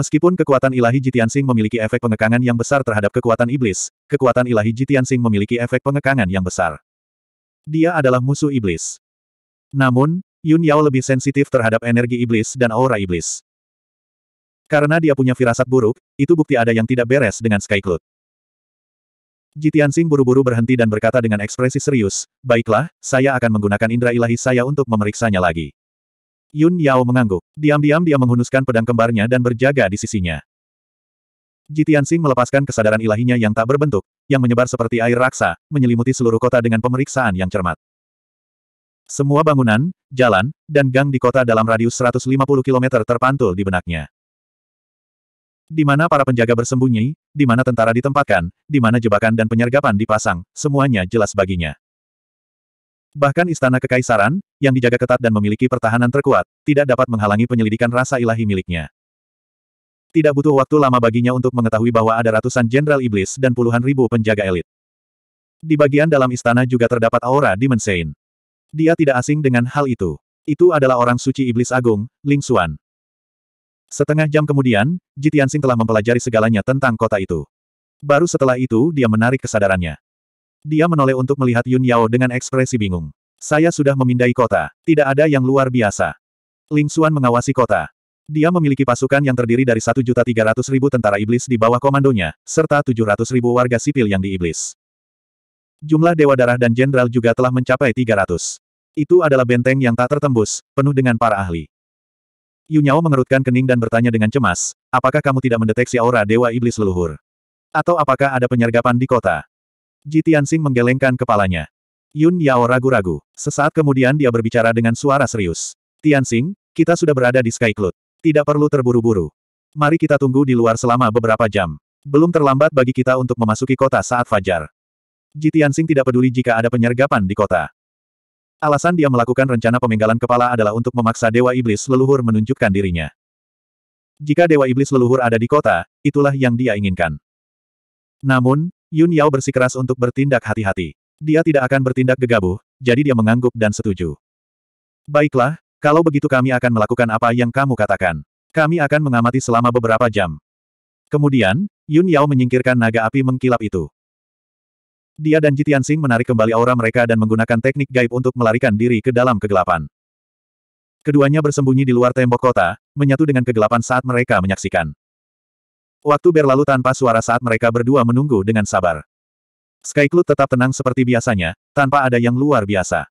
Meskipun kekuatan ilahi Jitiansing memiliki efek pengekangan yang besar terhadap kekuatan iblis, kekuatan ilahi Jitiansing memiliki efek pengekangan yang besar. Dia adalah musuh iblis. Namun, Yun Yao lebih sensitif terhadap energi iblis dan aura iblis. Karena dia punya firasat buruk, itu bukti ada yang tidak beres dengan Sky Cloud. Jitiansing buru-buru berhenti dan berkata dengan ekspresi serius, Baiklah, saya akan menggunakan indera ilahi saya untuk memeriksanya lagi. Yun Yao mengangguk. Diam-diam dia menghunuskan pedang kembarnya dan berjaga di sisinya. Jitiansing melepaskan kesadaran ilahinya yang tak berbentuk, yang menyebar seperti air raksa, menyelimuti seluruh kota dengan pemeriksaan yang cermat. Semua bangunan, jalan, dan gang di kota dalam radius 150 km terpantul di benaknya. Di mana para penjaga bersembunyi, di mana tentara ditempatkan, di mana jebakan dan penyergapan dipasang, semuanya jelas baginya. Bahkan istana kekaisaran, yang dijaga ketat dan memiliki pertahanan terkuat, tidak dapat menghalangi penyelidikan rasa ilahi miliknya. Tidak butuh waktu lama baginya untuk mengetahui bahwa ada ratusan jenderal iblis dan puluhan ribu penjaga elit. Di bagian dalam istana juga terdapat aura Demon Sein. Dia tidak asing dengan hal itu. Itu adalah orang suci iblis agung, Ling Xuan. Setengah jam kemudian, Jitiansing telah mempelajari segalanya tentang kota itu. Baru setelah itu dia menarik kesadarannya. Dia menoleh untuk melihat Yun Yao dengan ekspresi bingung. Saya sudah memindai kota. Tidak ada yang luar biasa. Ling Xuan mengawasi kota. Dia memiliki pasukan yang terdiri dari 1.300.000 tentara iblis di bawah komandonya, serta 700.000 warga sipil yang diiblis. Jumlah Dewa Darah dan Jenderal juga telah mencapai 300. Itu adalah benteng yang tak tertembus, penuh dengan para ahli. Yu Nyao mengerutkan kening dan bertanya dengan cemas, apakah kamu tidak mendeteksi aura Dewa Iblis leluhur? Atau apakah ada penyergapan di kota? Ji Tianxing menggelengkan kepalanya. Yun Yao ragu-ragu. Sesaat kemudian dia berbicara dengan suara serius. Tianxing, kita sudah berada di Sky Cloud. Tidak perlu terburu-buru. Mari kita tunggu di luar selama beberapa jam. Belum terlambat bagi kita untuk memasuki kota saat fajar. Ji Tianxing tidak peduli jika ada penyergapan di kota. Alasan dia melakukan rencana pemenggalan kepala adalah untuk memaksa Dewa Iblis leluhur menunjukkan dirinya. Jika Dewa Iblis leluhur ada di kota, itulah yang dia inginkan. Namun, Yun Yao bersikeras untuk bertindak hati-hati. Dia tidak akan bertindak gegabah, jadi dia mengangguk dan setuju. Baiklah, kalau begitu kami akan melakukan apa yang kamu katakan. Kami akan mengamati selama beberapa jam. Kemudian, Yun Yao menyingkirkan naga api mengkilap itu. Dia dan Jitiansing menarik kembali aura mereka dan menggunakan teknik gaib untuk melarikan diri ke dalam kegelapan. Keduanya bersembunyi di luar tembok kota, menyatu dengan kegelapan saat mereka menyaksikan. Waktu berlalu tanpa suara saat mereka berdua menunggu dengan sabar. Sky tetap tenang seperti biasanya, tanpa ada yang luar biasa.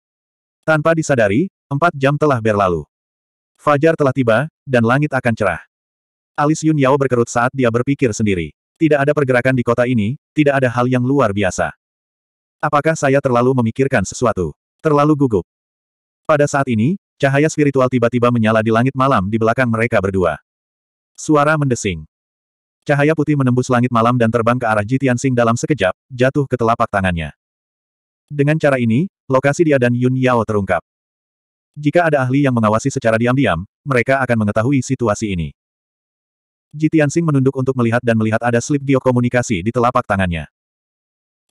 Tanpa disadari, empat jam telah berlalu. Fajar telah tiba, dan langit akan cerah. Alis Yun Yao berkerut saat dia berpikir sendiri. Tidak ada pergerakan di kota ini, tidak ada hal yang luar biasa. Apakah saya terlalu memikirkan sesuatu? Terlalu gugup. Pada saat ini, cahaya spiritual tiba-tiba menyala di langit malam di belakang mereka berdua. Suara mendesing. Cahaya putih menembus langit malam dan terbang ke arah Jitiansing dalam sekejap, jatuh ke telapak tangannya. Dengan cara ini, lokasi dia dan Yun Yao terungkap. Jika ada ahli yang mengawasi secara diam-diam, mereka akan mengetahui situasi ini. Jitiansing menunduk untuk melihat dan melihat ada slip geokomunikasi di telapak tangannya.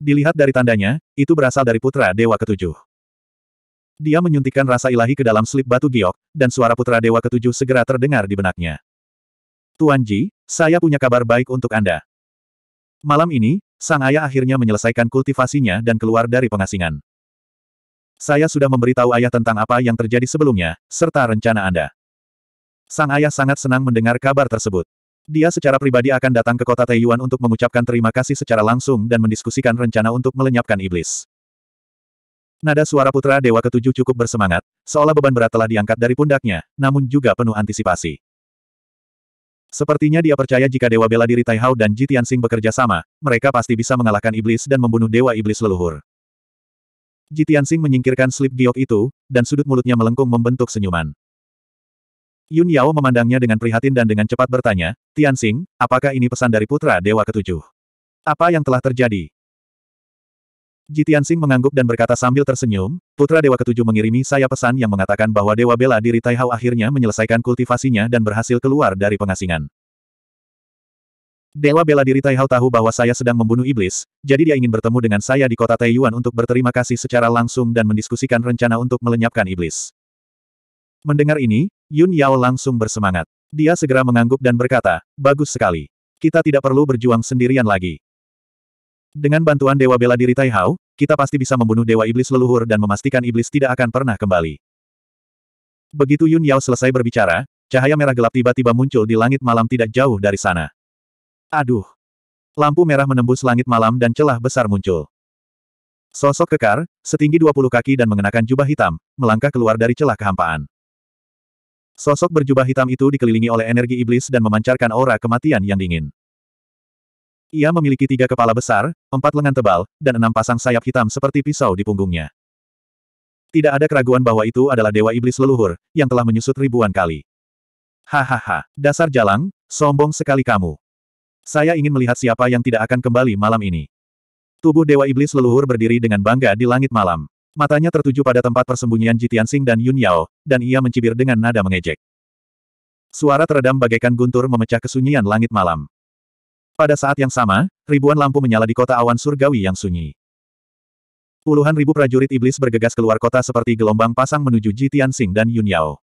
Dilihat dari tandanya, itu berasal dari putra Dewa Ketujuh. Dia menyuntikkan rasa ilahi ke dalam slip batu giok, dan suara putra Dewa Ketujuh segera terdengar di benaknya. Tuan Ji, saya punya kabar baik untuk Anda. Malam ini, sang ayah akhirnya menyelesaikan kultivasinya dan keluar dari pengasingan. Saya sudah memberitahu ayah tentang apa yang terjadi sebelumnya, serta rencana Anda. Sang ayah sangat senang mendengar kabar tersebut. Dia secara pribadi akan datang ke kota Taiyuan untuk mengucapkan terima kasih secara langsung dan mendiskusikan rencana untuk melenyapkan iblis. Nada suara putra Dewa Ketujuh cukup bersemangat, seolah beban berat telah diangkat dari pundaknya, namun juga penuh antisipasi. Sepertinya dia percaya jika Dewa Bela Diri Tai Hao dan Jitian Sing bekerja sama, mereka pasti bisa mengalahkan iblis dan membunuh Dewa Iblis leluhur. Jitian Sing menyingkirkan slip giok itu, dan sudut mulutnya melengkung membentuk senyuman. Yun Yao memandangnya dengan prihatin dan dengan cepat bertanya, Tian Sing, apakah ini pesan dari putra Dewa Ketujuh? Apa yang telah terjadi? Jitiansing mengangguk dan berkata sambil tersenyum, Putra Dewa Ketujuh mengirimi saya pesan yang mengatakan bahwa Dewa Bela Diri Taihao akhirnya menyelesaikan kultivasinya dan berhasil keluar dari pengasingan. Dewa Bela Diri Taihao tahu bahwa saya sedang membunuh iblis, jadi dia ingin bertemu dengan saya di kota Taiyuan untuk berterima kasih secara langsung dan mendiskusikan rencana untuk melenyapkan iblis. Mendengar ini, Yun Yao langsung bersemangat. Dia segera mengangguk dan berkata, bagus sekali. Kita tidak perlu berjuang sendirian lagi. Dengan bantuan Dewa Bela Diri Tai Hao, kita pasti bisa membunuh Dewa Iblis leluhur dan memastikan Iblis tidak akan pernah kembali. Begitu Yun Yao selesai berbicara, cahaya merah gelap tiba-tiba muncul di langit malam tidak jauh dari sana. Aduh! Lampu merah menembus langit malam dan celah besar muncul. Sosok kekar, setinggi 20 kaki dan mengenakan jubah hitam, melangkah keluar dari celah kehampaan. Sosok berjubah hitam itu dikelilingi oleh energi iblis dan memancarkan aura kematian yang dingin. Ia memiliki tiga kepala besar, empat lengan tebal, dan enam pasang sayap hitam seperti pisau di punggungnya. Tidak ada keraguan bahwa itu adalah Dewa Iblis leluhur, yang telah menyusut ribuan kali. Hahaha, dasar jalang, sombong sekali kamu. Saya ingin melihat siapa yang tidak akan kembali malam ini. Tubuh Dewa Iblis leluhur berdiri dengan bangga di langit malam. Matanya tertuju pada tempat persembunyian Jitiansing dan Yun Yao, dan ia mencibir dengan nada mengejek. Suara teredam bagaikan guntur memecah kesunyian langit malam. Pada saat yang sama, ribuan lampu menyala di kota awan surgawi yang sunyi. Puluhan ribu prajurit iblis bergegas keluar kota seperti gelombang pasang menuju Jitiansing dan Yun Yao.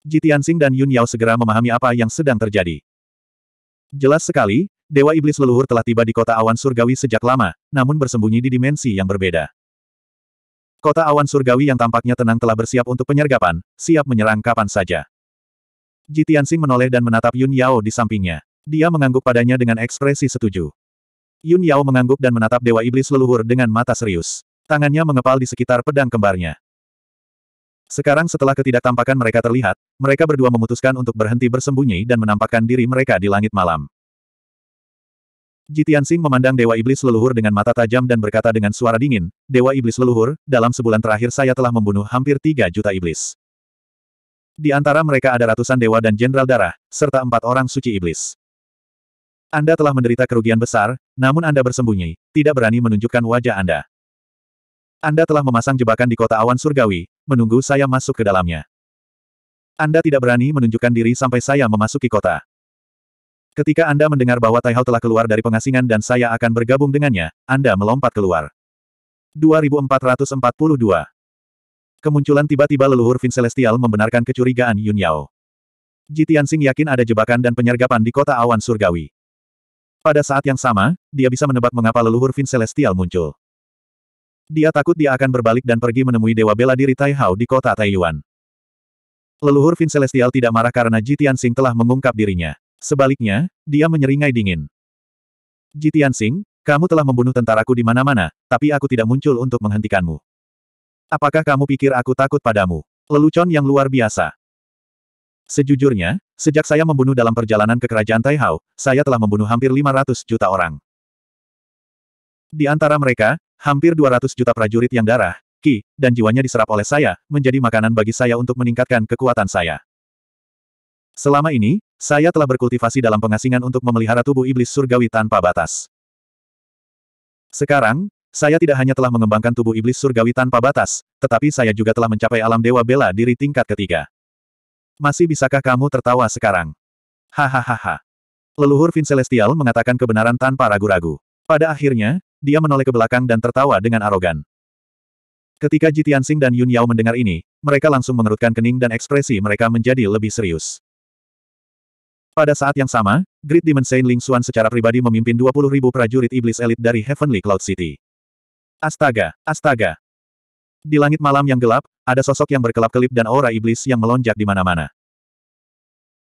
Jitiansing dan Yun Yao segera memahami apa yang sedang terjadi. Jelas sekali, Dewa Iblis leluhur telah tiba di kota awan surgawi sejak lama, namun bersembunyi di dimensi yang berbeda. Kota awan surgawi yang tampaknya tenang telah bersiap untuk penyergapan, siap menyerang kapan saja. Jitiansing menoleh dan menatap Yun Yao di sampingnya. Dia mengangguk padanya dengan ekspresi setuju. Yun Yao mengangguk dan menatap Dewa Iblis leluhur dengan mata serius. Tangannya mengepal di sekitar pedang kembarnya. Sekarang setelah ketidaktampakan mereka terlihat, mereka berdua memutuskan untuk berhenti bersembunyi dan menampakkan diri mereka di langit malam. Jitiansing memandang Dewa Iblis leluhur dengan mata tajam dan berkata dengan suara dingin, Dewa Iblis leluhur, dalam sebulan terakhir saya telah membunuh hampir tiga juta iblis. Di antara mereka ada ratusan dewa dan jenderal darah, serta empat orang suci iblis. Anda telah menderita kerugian besar, namun Anda bersembunyi, tidak berani menunjukkan wajah Anda. Anda telah memasang jebakan di kota awan surgawi, menunggu saya masuk ke dalamnya. Anda tidak berani menunjukkan diri sampai saya memasuki kota. Ketika Anda mendengar bahwa Taihao telah keluar dari pengasingan dan saya akan bergabung dengannya, Anda melompat keluar. 2442 Kemunculan tiba-tiba leluhur Vin Celestial membenarkan kecurigaan Yun Yao. Jitiansing yakin ada jebakan dan penyergapan di kota awan surgawi. Pada saat yang sama, dia bisa menebak mengapa leluhur Vin Celestial muncul. Dia takut dia akan berbalik dan pergi menemui Dewa Bela Diri Taihao di kota Taiyuan. Leluhur Vin Celestial tidak marah karena Jitiansing telah mengungkap dirinya. Sebaliknya, dia menyeringai dingin. Jitian Sing, kamu telah membunuh tentaraku di mana-mana, tapi aku tidak muncul untuk menghentikanmu. Apakah kamu pikir aku takut padamu? Lelucon yang luar biasa. Sejujurnya, sejak saya membunuh dalam perjalanan ke kerajaan Taihao, saya telah membunuh hampir 500 juta orang. Di antara mereka, hampir 200 juta prajurit yang darah, ki, dan jiwanya diserap oleh saya, menjadi makanan bagi saya untuk meningkatkan kekuatan saya. Selama ini, saya telah berkultivasi dalam pengasingan untuk memelihara tubuh iblis surgawi tanpa batas. Sekarang, saya tidak hanya telah mengembangkan tubuh iblis surgawi tanpa batas, tetapi saya juga telah mencapai alam dewa bela diri tingkat ketiga. Masih bisakah kamu tertawa sekarang? Hahaha. Leluhur Vin Celestial mengatakan kebenaran tanpa ragu-ragu. Pada akhirnya, dia menoleh ke belakang dan tertawa dengan arogan. Ketika Jitiansing dan Yun Yao mendengar ini, mereka langsung mengerutkan kening dan ekspresi mereka menjadi lebih serius. Pada saat yang sama, Great Demon Saint Ling Xuan secara pribadi memimpin 20.000 prajurit iblis elit dari Heavenly Cloud City. Astaga, astaga. Di langit malam yang gelap, ada sosok yang berkelap-kelip dan aura iblis yang melonjak di mana-mana.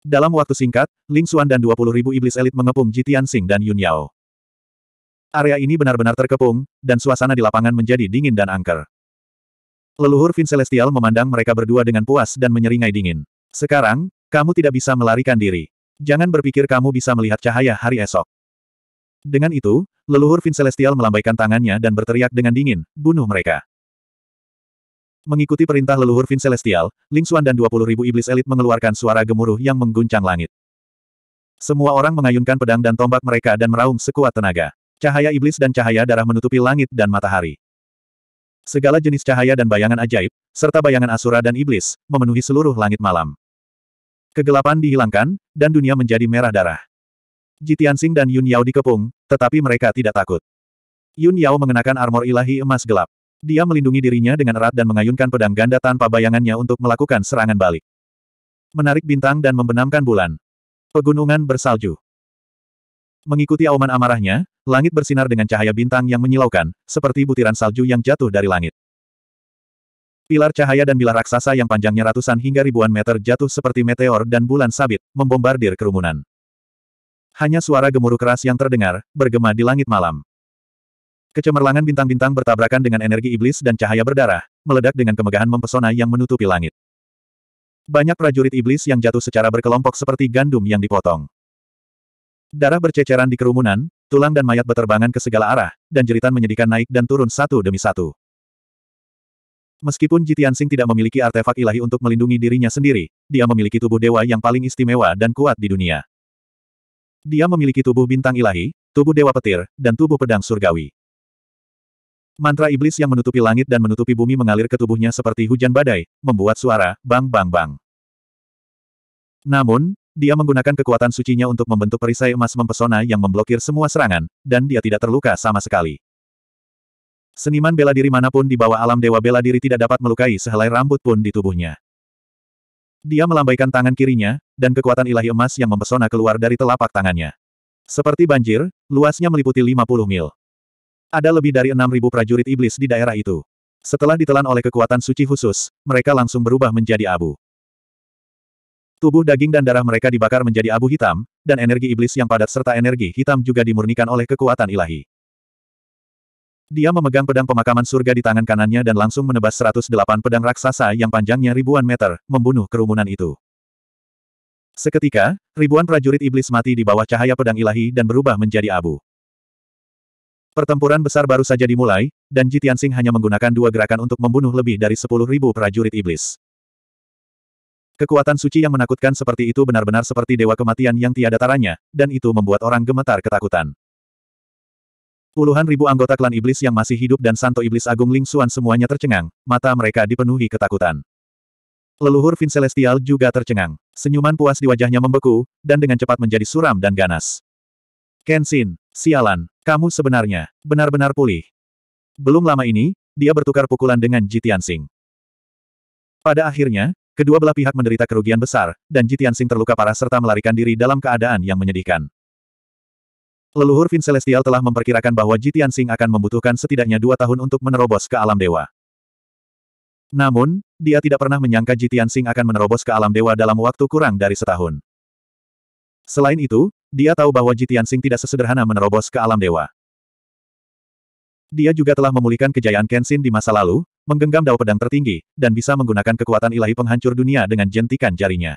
Dalam waktu singkat, Ling Xuan dan 20.000 iblis elit mengepung Jitian Sing dan Yun Yao. Area ini benar-benar terkepung, dan suasana di lapangan menjadi dingin dan angker. Leluhur Vin Celestial memandang mereka berdua dengan puas dan menyeringai dingin. Sekarang, kamu tidak bisa melarikan diri. Jangan berpikir kamu bisa melihat cahaya hari esok. Dengan itu, leluhur Vin Celestial melambaikan tangannya dan berteriak dengan dingin, bunuh mereka. Mengikuti perintah leluhur Vin Celestial, Ling Xuan dan 20 ribu iblis elit mengeluarkan suara gemuruh yang mengguncang langit. Semua orang mengayunkan pedang dan tombak mereka dan meraung sekuat tenaga. Cahaya iblis dan cahaya darah menutupi langit dan matahari. Segala jenis cahaya dan bayangan ajaib, serta bayangan asura dan iblis, memenuhi seluruh langit malam. Kegelapan dihilangkan, dan dunia menjadi merah darah. Jitiansing dan Yun Yao dikepung, tetapi mereka tidak takut. Yun Yao mengenakan armor ilahi emas gelap. Dia melindungi dirinya dengan erat dan mengayunkan pedang ganda tanpa bayangannya untuk melakukan serangan balik. Menarik bintang dan membenamkan bulan. Pegunungan bersalju. Mengikuti auman amarahnya, langit bersinar dengan cahaya bintang yang menyilaukan, seperti butiran salju yang jatuh dari langit. Pilar cahaya dan bilah raksasa yang panjangnya ratusan hingga ribuan meter jatuh seperti meteor dan bulan sabit, membombardir kerumunan. Hanya suara gemuruh keras yang terdengar, bergema di langit malam. Kecemerlangan bintang-bintang bertabrakan dengan energi iblis dan cahaya berdarah, meledak dengan kemegahan mempesona yang menutupi langit. Banyak prajurit iblis yang jatuh secara berkelompok seperti gandum yang dipotong. Darah berceceran di kerumunan, tulang dan mayat beterbangan ke segala arah, dan jeritan menyedihkan naik dan turun satu demi satu. Meskipun Jitiansing tidak memiliki artefak ilahi untuk melindungi dirinya sendiri, dia memiliki tubuh dewa yang paling istimewa dan kuat di dunia. Dia memiliki tubuh bintang ilahi, tubuh dewa petir, dan tubuh pedang surgawi. Mantra iblis yang menutupi langit dan menutupi bumi mengalir ke tubuhnya seperti hujan badai, membuat suara bang bang bang. Namun, dia menggunakan kekuatan sucinya untuk membentuk perisai emas mempesona yang memblokir semua serangan, dan dia tidak terluka sama sekali. Seniman bela diri mana pun di bawah alam dewa bela diri tidak dapat melukai sehelai rambut pun di tubuhnya. Dia melambaikan tangan kirinya, dan kekuatan ilahi emas yang mempesona keluar dari telapak tangannya. Seperti banjir, luasnya meliputi 50 mil. Ada lebih dari 6.000 prajurit iblis di daerah itu. Setelah ditelan oleh kekuatan suci khusus, mereka langsung berubah menjadi abu. Tubuh daging dan darah mereka dibakar menjadi abu hitam, dan energi iblis yang padat serta energi hitam juga dimurnikan oleh kekuatan ilahi. Dia memegang pedang pemakaman surga di tangan kanannya dan langsung menebas 108 pedang raksasa yang panjangnya ribuan meter, membunuh kerumunan itu. Seketika, ribuan prajurit iblis mati di bawah cahaya pedang ilahi dan berubah menjadi abu. Pertempuran besar baru saja dimulai, dan Jitiansing hanya menggunakan dua gerakan untuk membunuh lebih dari 10.000 prajurit iblis. Kekuatan suci yang menakutkan seperti itu benar-benar seperti dewa kematian yang tiada taranya, dan itu membuat orang gemetar ketakutan. Puluhan ribu anggota klan iblis yang masih hidup dan Santo Iblis Agung Ling Xuan semuanya tercengang, mata mereka dipenuhi ketakutan. Leluhur Vin Celestial juga tercengang. Senyuman puas di wajahnya membeku, dan dengan cepat menjadi suram dan ganas. Kenshin, sialan, kamu sebenarnya, benar-benar pulih. Belum lama ini, dia bertukar pukulan dengan Jitiansing. Pada akhirnya, kedua belah pihak menderita kerugian besar, dan Jitiansing terluka parah serta melarikan diri dalam keadaan yang menyedihkan. Leluhur Vin Celestial telah memperkirakan bahwa Jitian Sing akan membutuhkan setidaknya dua tahun untuk menerobos ke alam dewa. Namun, dia tidak pernah menyangka Jitian Sing akan menerobos ke alam dewa dalam waktu kurang dari setahun. Selain itu, dia tahu bahwa Jitian Sing tidak sesederhana menerobos ke alam dewa. Dia juga telah memulihkan kejayaan Kenshin di masa lalu, menggenggam dao pedang tertinggi, dan bisa menggunakan kekuatan ilahi penghancur dunia dengan jentikan jarinya.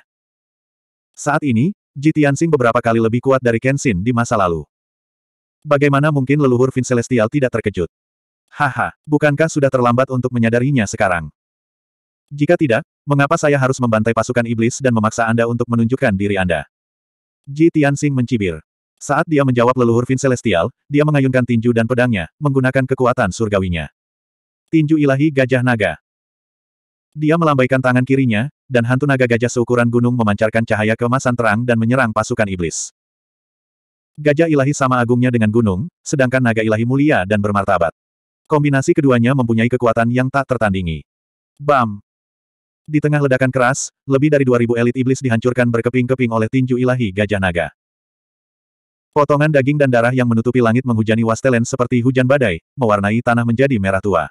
Saat ini, Jitian Sing beberapa kali lebih kuat dari Kenshin di masa lalu. Bagaimana mungkin leluhur Vin Celestial tidak terkejut? Haha, bukankah sudah terlambat untuk menyadarinya sekarang? Jika tidak, mengapa saya harus membantai pasukan iblis dan memaksa Anda untuk menunjukkan diri Anda? Ji Tianxing mencibir. Saat dia menjawab leluhur Vin Celestial, dia mengayunkan tinju dan pedangnya, menggunakan kekuatan surgawinya. Tinju ilahi gajah naga. Dia melambaikan tangan kirinya, dan hantu naga gajah seukuran gunung memancarkan cahaya keemasan terang dan menyerang pasukan iblis. Gajah ilahi sama agungnya dengan gunung, sedangkan naga ilahi mulia dan bermartabat. Kombinasi keduanya mempunyai kekuatan yang tak tertandingi. Bam! Di tengah ledakan keras, lebih dari 2000 elit iblis dihancurkan berkeping-keping oleh tinju ilahi gajah naga. Potongan daging dan darah yang menutupi langit menghujani Wastelen seperti hujan badai, mewarnai tanah menjadi merah tua.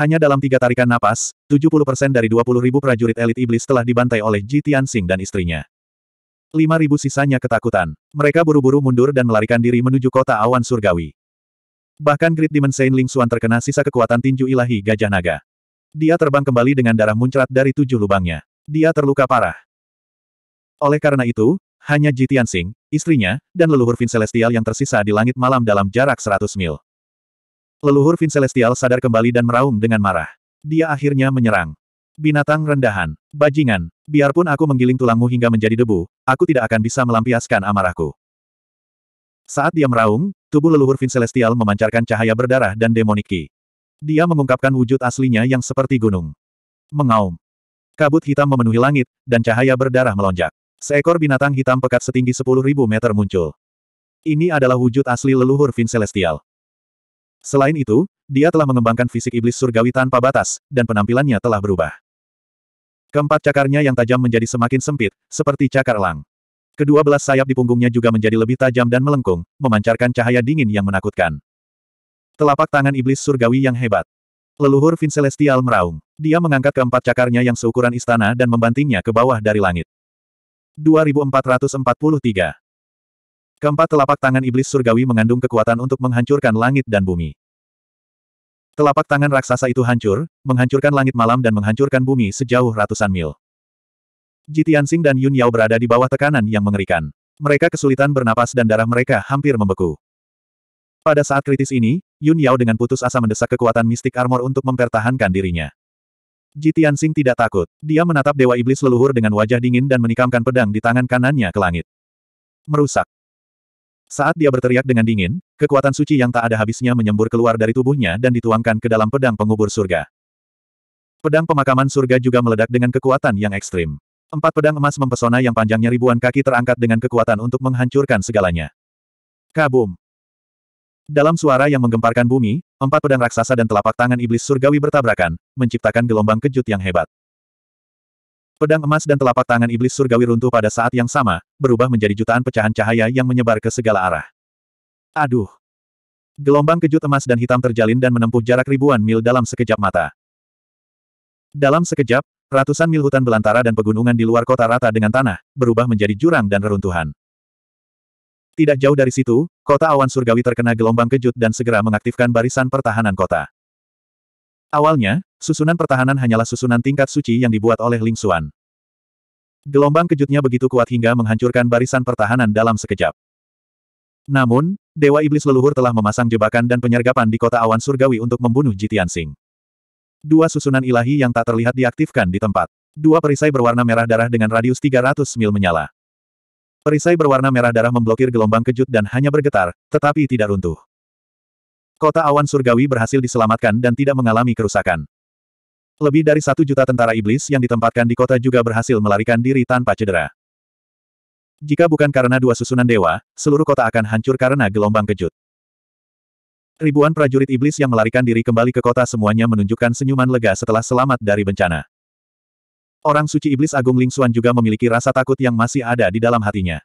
Hanya dalam tiga tarikan napas, 70% dari 20.000 prajurit elit iblis telah dibantai oleh Ji Tianxing dan istrinya. Lima ribu sisanya ketakutan. Mereka buru-buru mundur dan melarikan diri menuju kota awan surgawi. Bahkan Great Demon Saint Ling Xuan terkena sisa kekuatan tinju ilahi gajah naga. Dia terbang kembali dengan darah muncrat dari tujuh lubangnya. Dia terluka parah. Oleh karena itu, hanya Ji Tianxing, istrinya, dan leluhur Vin Celestial yang tersisa di langit malam dalam jarak seratus mil. Leluhur Vin Celestial sadar kembali dan meraung dengan marah. Dia akhirnya menyerang. Binatang rendahan. Bajingan. Biarpun aku menggiling tulangmu hingga menjadi debu, aku tidak akan bisa melampiaskan amarahku. Saat dia meraung, tubuh leluhur Vin Celestial memancarkan cahaya berdarah dan demonik ki. Dia mengungkapkan wujud aslinya yang seperti gunung. Mengaum. Kabut hitam memenuhi langit, dan cahaya berdarah melonjak. Seekor binatang hitam pekat setinggi 10.000 meter muncul. Ini adalah wujud asli leluhur Vin Celestial. Selain itu, dia telah mengembangkan fisik iblis surgawi tanpa batas, dan penampilannya telah berubah. Keempat cakarnya yang tajam menjadi semakin sempit, seperti cakar elang. Kedua belas sayap di punggungnya juga menjadi lebih tajam dan melengkung, memancarkan cahaya dingin yang menakutkan. Telapak tangan iblis surgawi yang hebat. Leluhur Vin Celestial meraung. Dia mengangkat keempat cakarnya yang seukuran istana dan membantingnya ke bawah dari langit. 2443 Keempat telapak tangan iblis surgawi mengandung kekuatan untuk menghancurkan langit dan bumi. Telapak tangan raksasa itu hancur, menghancurkan langit malam dan menghancurkan bumi sejauh ratusan mil. Jitiansing dan Yun Yao berada di bawah tekanan yang mengerikan. Mereka kesulitan bernapas dan darah mereka hampir membeku. Pada saat kritis ini, Yun Yao dengan putus asa mendesak kekuatan mistik armor untuk mempertahankan dirinya. Ji Tianxing tidak takut. Dia menatap Dewa Iblis leluhur dengan wajah dingin dan menikamkan pedang di tangan kanannya ke langit. Merusak. Saat dia berteriak dengan dingin, kekuatan suci yang tak ada habisnya menyembur keluar dari tubuhnya dan dituangkan ke dalam pedang pengubur surga. Pedang pemakaman surga juga meledak dengan kekuatan yang ekstrim. Empat pedang emas mempesona yang panjangnya ribuan kaki terangkat dengan kekuatan untuk menghancurkan segalanya. Kabum! Dalam suara yang menggemparkan bumi, empat pedang raksasa dan telapak tangan iblis surgawi bertabrakan, menciptakan gelombang kejut yang hebat. Pedang emas dan telapak tangan iblis surgawi runtuh pada saat yang sama, berubah menjadi jutaan pecahan cahaya yang menyebar ke segala arah. Aduh! Gelombang kejut emas dan hitam terjalin dan menempuh jarak ribuan mil dalam sekejap mata. Dalam sekejap, ratusan mil hutan belantara dan pegunungan di luar kota rata dengan tanah, berubah menjadi jurang dan reruntuhan. Tidak jauh dari situ, kota awan surgawi terkena gelombang kejut dan segera mengaktifkan barisan pertahanan kota. Awalnya, susunan pertahanan hanyalah susunan tingkat suci yang dibuat oleh Ling Xuan. Gelombang kejutnya begitu kuat hingga menghancurkan barisan pertahanan dalam sekejap. Namun, Dewa Iblis leluhur telah memasang jebakan dan penyergapan di kota awan surgawi untuk membunuh Jitian Sing. Dua susunan ilahi yang tak terlihat diaktifkan di tempat. Dua perisai berwarna merah darah dengan radius 300 mil menyala. Perisai berwarna merah darah memblokir gelombang kejut dan hanya bergetar, tetapi tidak runtuh. Kota awan surgawi berhasil diselamatkan dan tidak mengalami kerusakan. Lebih dari satu juta tentara iblis yang ditempatkan di kota juga berhasil melarikan diri tanpa cedera. Jika bukan karena dua susunan dewa, seluruh kota akan hancur karena gelombang kejut. Ribuan prajurit iblis yang melarikan diri kembali ke kota semuanya menunjukkan senyuman lega setelah selamat dari bencana. Orang suci iblis agung Ling Xuan juga memiliki rasa takut yang masih ada di dalam hatinya.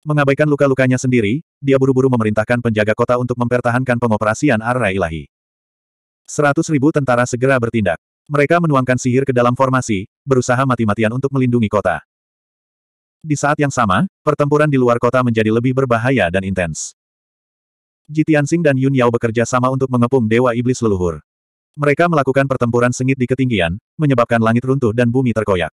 Mengabaikan luka-lukanya sendiri, dia buru-buru memerintahkan penjaga kota untuk mempertahankan pengoperasian arra ilahi. Seratus ribu tentara segera bertindak. Mereka menuangkan sihir ke dalam formasi, berusaha mati-matian untuk melindungi kota. Di saat yang sama, pertempuran di luar kota menjadi lebih berbahaya dan intens. Jitiansing dan Yun Yao bekerja sama untuk mengepung Dewa Iblis leluhur. Mereka melakukan pertempuran sengit di ketinggian, menyebabkan langit runtuh dan bumi terkoyak.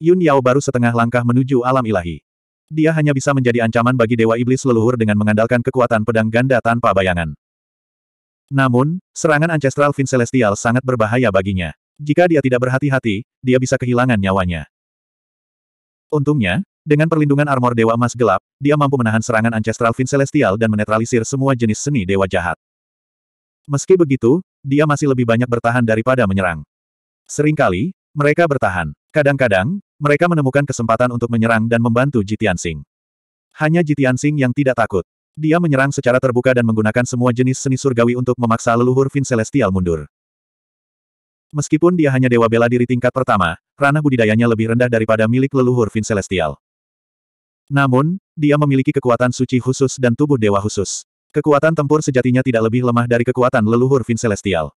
Yun Yao baru setengah langkah menuju alam ilahi. Dia hanya bisa menjadi ancaman bagi Dewa Iblis leluhur dengan mengandalkan kekuatan pedang ganda tanpa bayangan. Namun, serangan Ancestral Fin Celestial sangat berbahaya baginya. Jika dia tidak berhati-hati, dia bisa kehilangan nyawanya. Untungnya, dengan perlindungan armor Dewa Emas Gelap, dia mampu menahan serangan Ancestral Fin Celestial dan menetralisir semua jenis seni Dewa Jahat. Meski begitu, dia masih lebih banyak bertahan daripada menyerang. Seringkali, mereka bertahan. Kadang-kadang, mereka menemukan kesempatan untuk menyerang dan membantu Jitiansing. Hanya Jitiansing yang tidak takut. Dia menyerang secara terbuka dan menggunakan semua jenis seni surgawi untuk memaksa leluhur Vin Celestial mundur. Meskipun dia hanya dewa bela diri tingkat pertama, ranah budidayanya lebih rendah daripada milik leluhur Vin Celestial. Namun, dia memiliki kekuatan suci khusus dan tubuh dewa khusus. Kekuatan tempur sejatinya tidak lebih lemah dari kekuatan leluhur Vin Celestial.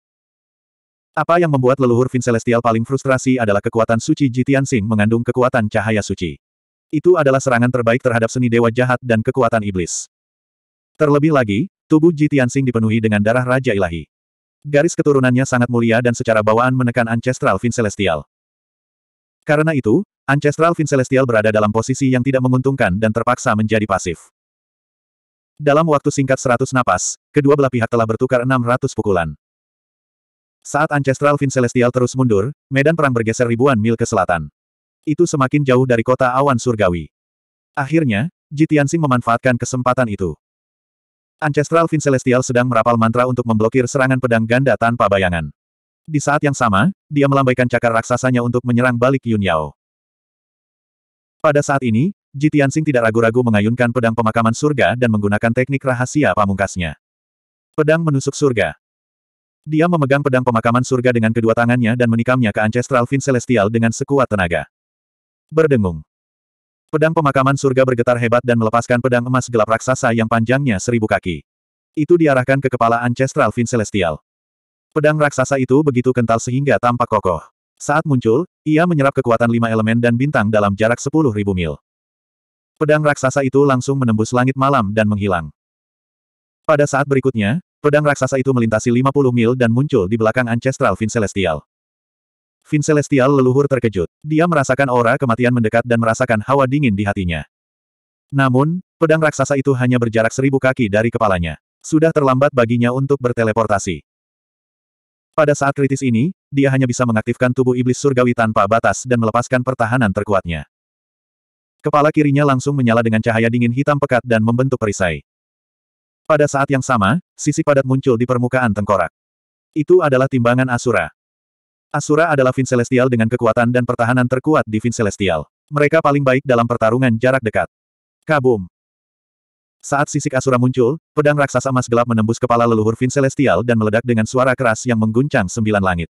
Apa yang membuat leluhur Vin Celestial paling frustrasi adalah kekuatan suci Jitian Sing mengandung kekuatan cahaya suci. Itu adalah serangan terbaik terhadap seni dewa jahat dan kekuatan iblis. Terlebih lagi, tubuh Jitian Sing dipenuhi dengan darah Raja Ilahi. Garis keturunannya sangat mulia dan secara bawaan menekan Ancestral Vin Celestial. Karena itu, Ancestral Vin Celestial berada dalam posisi yang tidak menguntungkan dan terpaksa menjadi pasif. Dalam waktu singkat seratus napas, kedua belah pihak telah bertukar enam ratus pukulan. Saat Ancestral Fin Celestial terus mundur, medan perang bergeser ribuan mil ke selatan. Itu semakin jauh dari kota awan surgawi. Akhirnya, Jitiansing memanfaatkan kesempatan itu. Ancestral Fin Celestial sedang merapal mantra untuk memblokir serangan pedang ganda tanpa bayangan. Di saat yang sama, dia melambaikan cakar raksasanya untuk menyerang balik Yun Yao. Pada saat ini, Jitiansing tidak ragu-ragu mengayunkan pedang pemakaman surga dan menggunakan teknik rahasia pamungkasnya. Pedang menusuk surga. Dia memegang pedang pemakaman surga dengan kedua tangannya dan menikamnya ke Ancestral Fin Celestial dengan sekuat tenaga. Berdengung. Pedang pemakaman surga bergetar hebat dan melepaskan pedang emas gelap raksasa yang panjangnya seribu kaki. Itu diarahkan ke kepala Ancestral Fin Celestial. Pedang raksasa itu begitu kental sehingga tampak kokoh. Saat muncul, ia menyerap kekuatan lima elemen dan bintang dalam jarak sepuluh ribu mil. Pedang raksasa itu langsung menembus langit malam dan menghilang. Pada saat berikutnya, pedang raksasa itu melintasi 50 mil dan muncul di belakang Ancestral Fin Celestial. Fin Celestial leluhur terkejut. Dia merasakan aura kematian mendekat dan merasakan hawa dingin di hatinya. Namun, pedang raksasa itu hanya berjarak seribu kaki dari kepalanya. Sudah terlambat baginya untuk berteleportasi. Pada saat kritis ini, dia hanya bisa mengaktifkan tubuh iblis surgawi tanpa batas dan melepaskan pertahanan terkuatnya. Kepala kirinya langsung menyala dengan cahaya dingin hitam pekat dan membentuk perisai. Pada saat yang sama, sisi padat muncul di permukaan tengkorak. Itu adalah timbangan Asura. Asura adalah Fin Celestial dengan kekuatan dan pertahanan terkuat di Fin Celestial. Mereka paling baik dalam pertarungan jarak dekat. Kabum! Saat sisik Asura muncul, pedang raksasa emas gelap menembus kepala leluhur Fin Celestial dan meledak dengan suara keras yang mengguncang sembilan langit.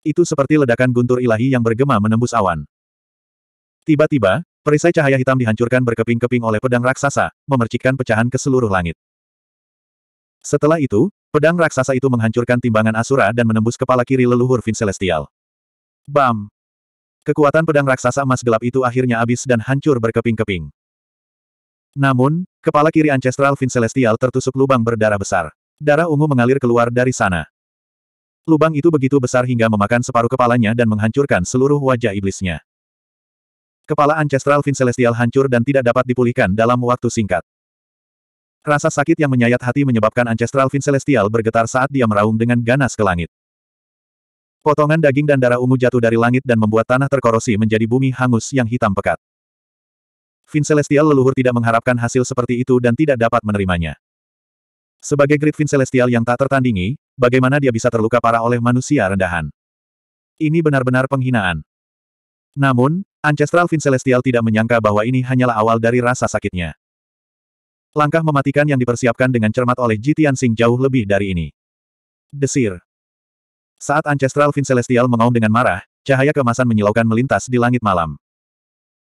Itu seperti ledakan guntur ilahi yang bergema menembus awan. Tiba-tiba, Perisai cahaya hitam dihancurkan berkeping-keping oleh pedang raksasa, memercikkan pecahan ke seluruh langit. Setelah itu, pedang raksasa itu menghancurkan timbangan Asura dan menembus kepala kiri leluhur Fin Celestial. Bam! Kekuatan pedang raksasa emas gelap itu akhirnya habis dan hancur berkeping-keping. Namun, kepala kiri ancestral Fin Celestial tertusuk lubang berdarah besar. Darah ungu mengalir keluar dari sana. Lubang itu begitu besar hingga memakan separuh kepalanya dan menghancurkan seluruh wajah iblisnya. Kepala Ancestral Fin Celestial hancur dan tidak dapat dipulihkan dalam waktu singkat. Rasa sakit yang menyayat hati menyebabkan Ancestral Fin Celestial bergetar saat dia meraung dengan ganas ke langit. Potongan daging dan darah ungu jatuh dari langit dan membuat tanah terkorosi menjadi bumi hangus yang hitam pekat. Fin Celestial leluhur tidak mengharapkan hasil seperti itu dan tidak dapat menerimanya. Sebagai Great Fin Celestial yang tak tertandingi, bagaimana dia bisa terluka parah oleh manusia rendahan? Ini benar-benar penghinaan. Namun, Ancestral Fin Celestial tidak menyangka bahwa ini hanyalah awal dari rasa sakitnya. Langkah mematikan yang dipersiapkan dengan cermat oleh Jitian Sing jauh lebih dari ini. Desir. Saat Ancestral Fin Celestial mengaum dengan marah, cahaya kemasan menyilaukan melintas di langit malam.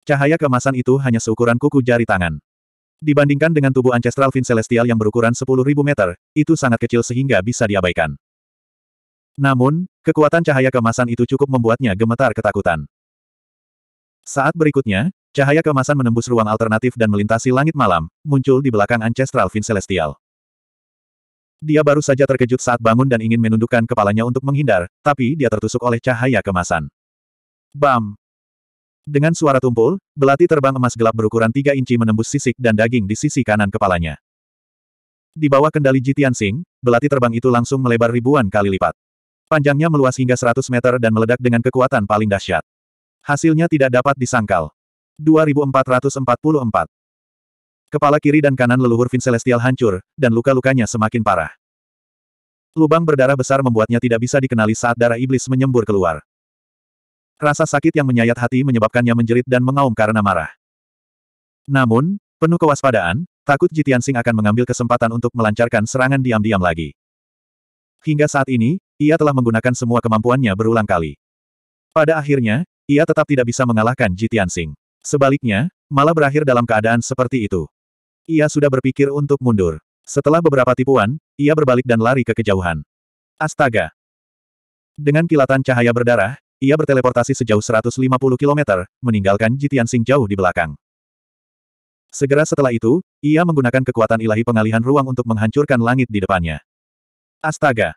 Cahaya kemasan itu hanya seukuran kuku jari tangan. Dibandingkan dengan tubuh Ancestral Fin Celestial yang berukuran 10.000 meter, itu sangat kecil sehingga bisa diabaikan. Namun, kekuatan cahaya kemasan itu cukup membuatnya gemetar ketakutan. Saat berikutnya, cahaya kemasan menembus ruang alternatif dan melintasi langit malam, muncul di belakang Ancestral Fin Celestial. Dia baru saja terkejut saat bangun dan ingin menundukkan kepalanya untuk menghindar, tapi dia tertusuk oleh cahaya kemasan. Bam! Dengan suara tumpul, belati terbang emas gelap berukuran 3 inci menembus sisik dan daging di sisi kanan kepalanya. Di bawah kendali Jitian Sing, belati terbang itu langsung melebar ribuan kali lipat. Panjangnya meluas hingga 100 meter dan meledak dengan kekuatan paling dahsyat. Hasilnya tidak dapat disangkal. 2444 Kepala kiri dan kanan leluhur Fin Celestial hancur, dan luka-lukanya semakin parah. Lubang berdarah besar membuatnya tidak bisa dikenali saat darah iblis menyembur keluar. Rasa sakit yang menyayat hati menyebabkannya menjerit dan mengaum karena marah. Namun, penuh kewaspadaan, takut Jitian Sing akan mengambil kesempatan untuk melancarkan serangan diam-diam lagi. Hingga saat ini, ia telah menggunakan semua kemampuannya berulang kali. Pada akhirnya, ia tetap tidak bisa mengalahkan Jitian Sing. Sebaliknya, malah berakhir dalam keadaan seperti itu. Ia sudah berpikir untuk mundur. Setelah beberapa tipuan, ia berbalik dan lari ke kejauhan. Astaga! Dengan kilatan cahaya berdarah, ia berteleportasi sejauh 150 km, meninggalkan Jitian Sing jauh di belakang. Segera setelah itu, ia menggunakan kekuatan ilahi pengalihan ruang untuk menghancurkan langit di depannya. Astaga!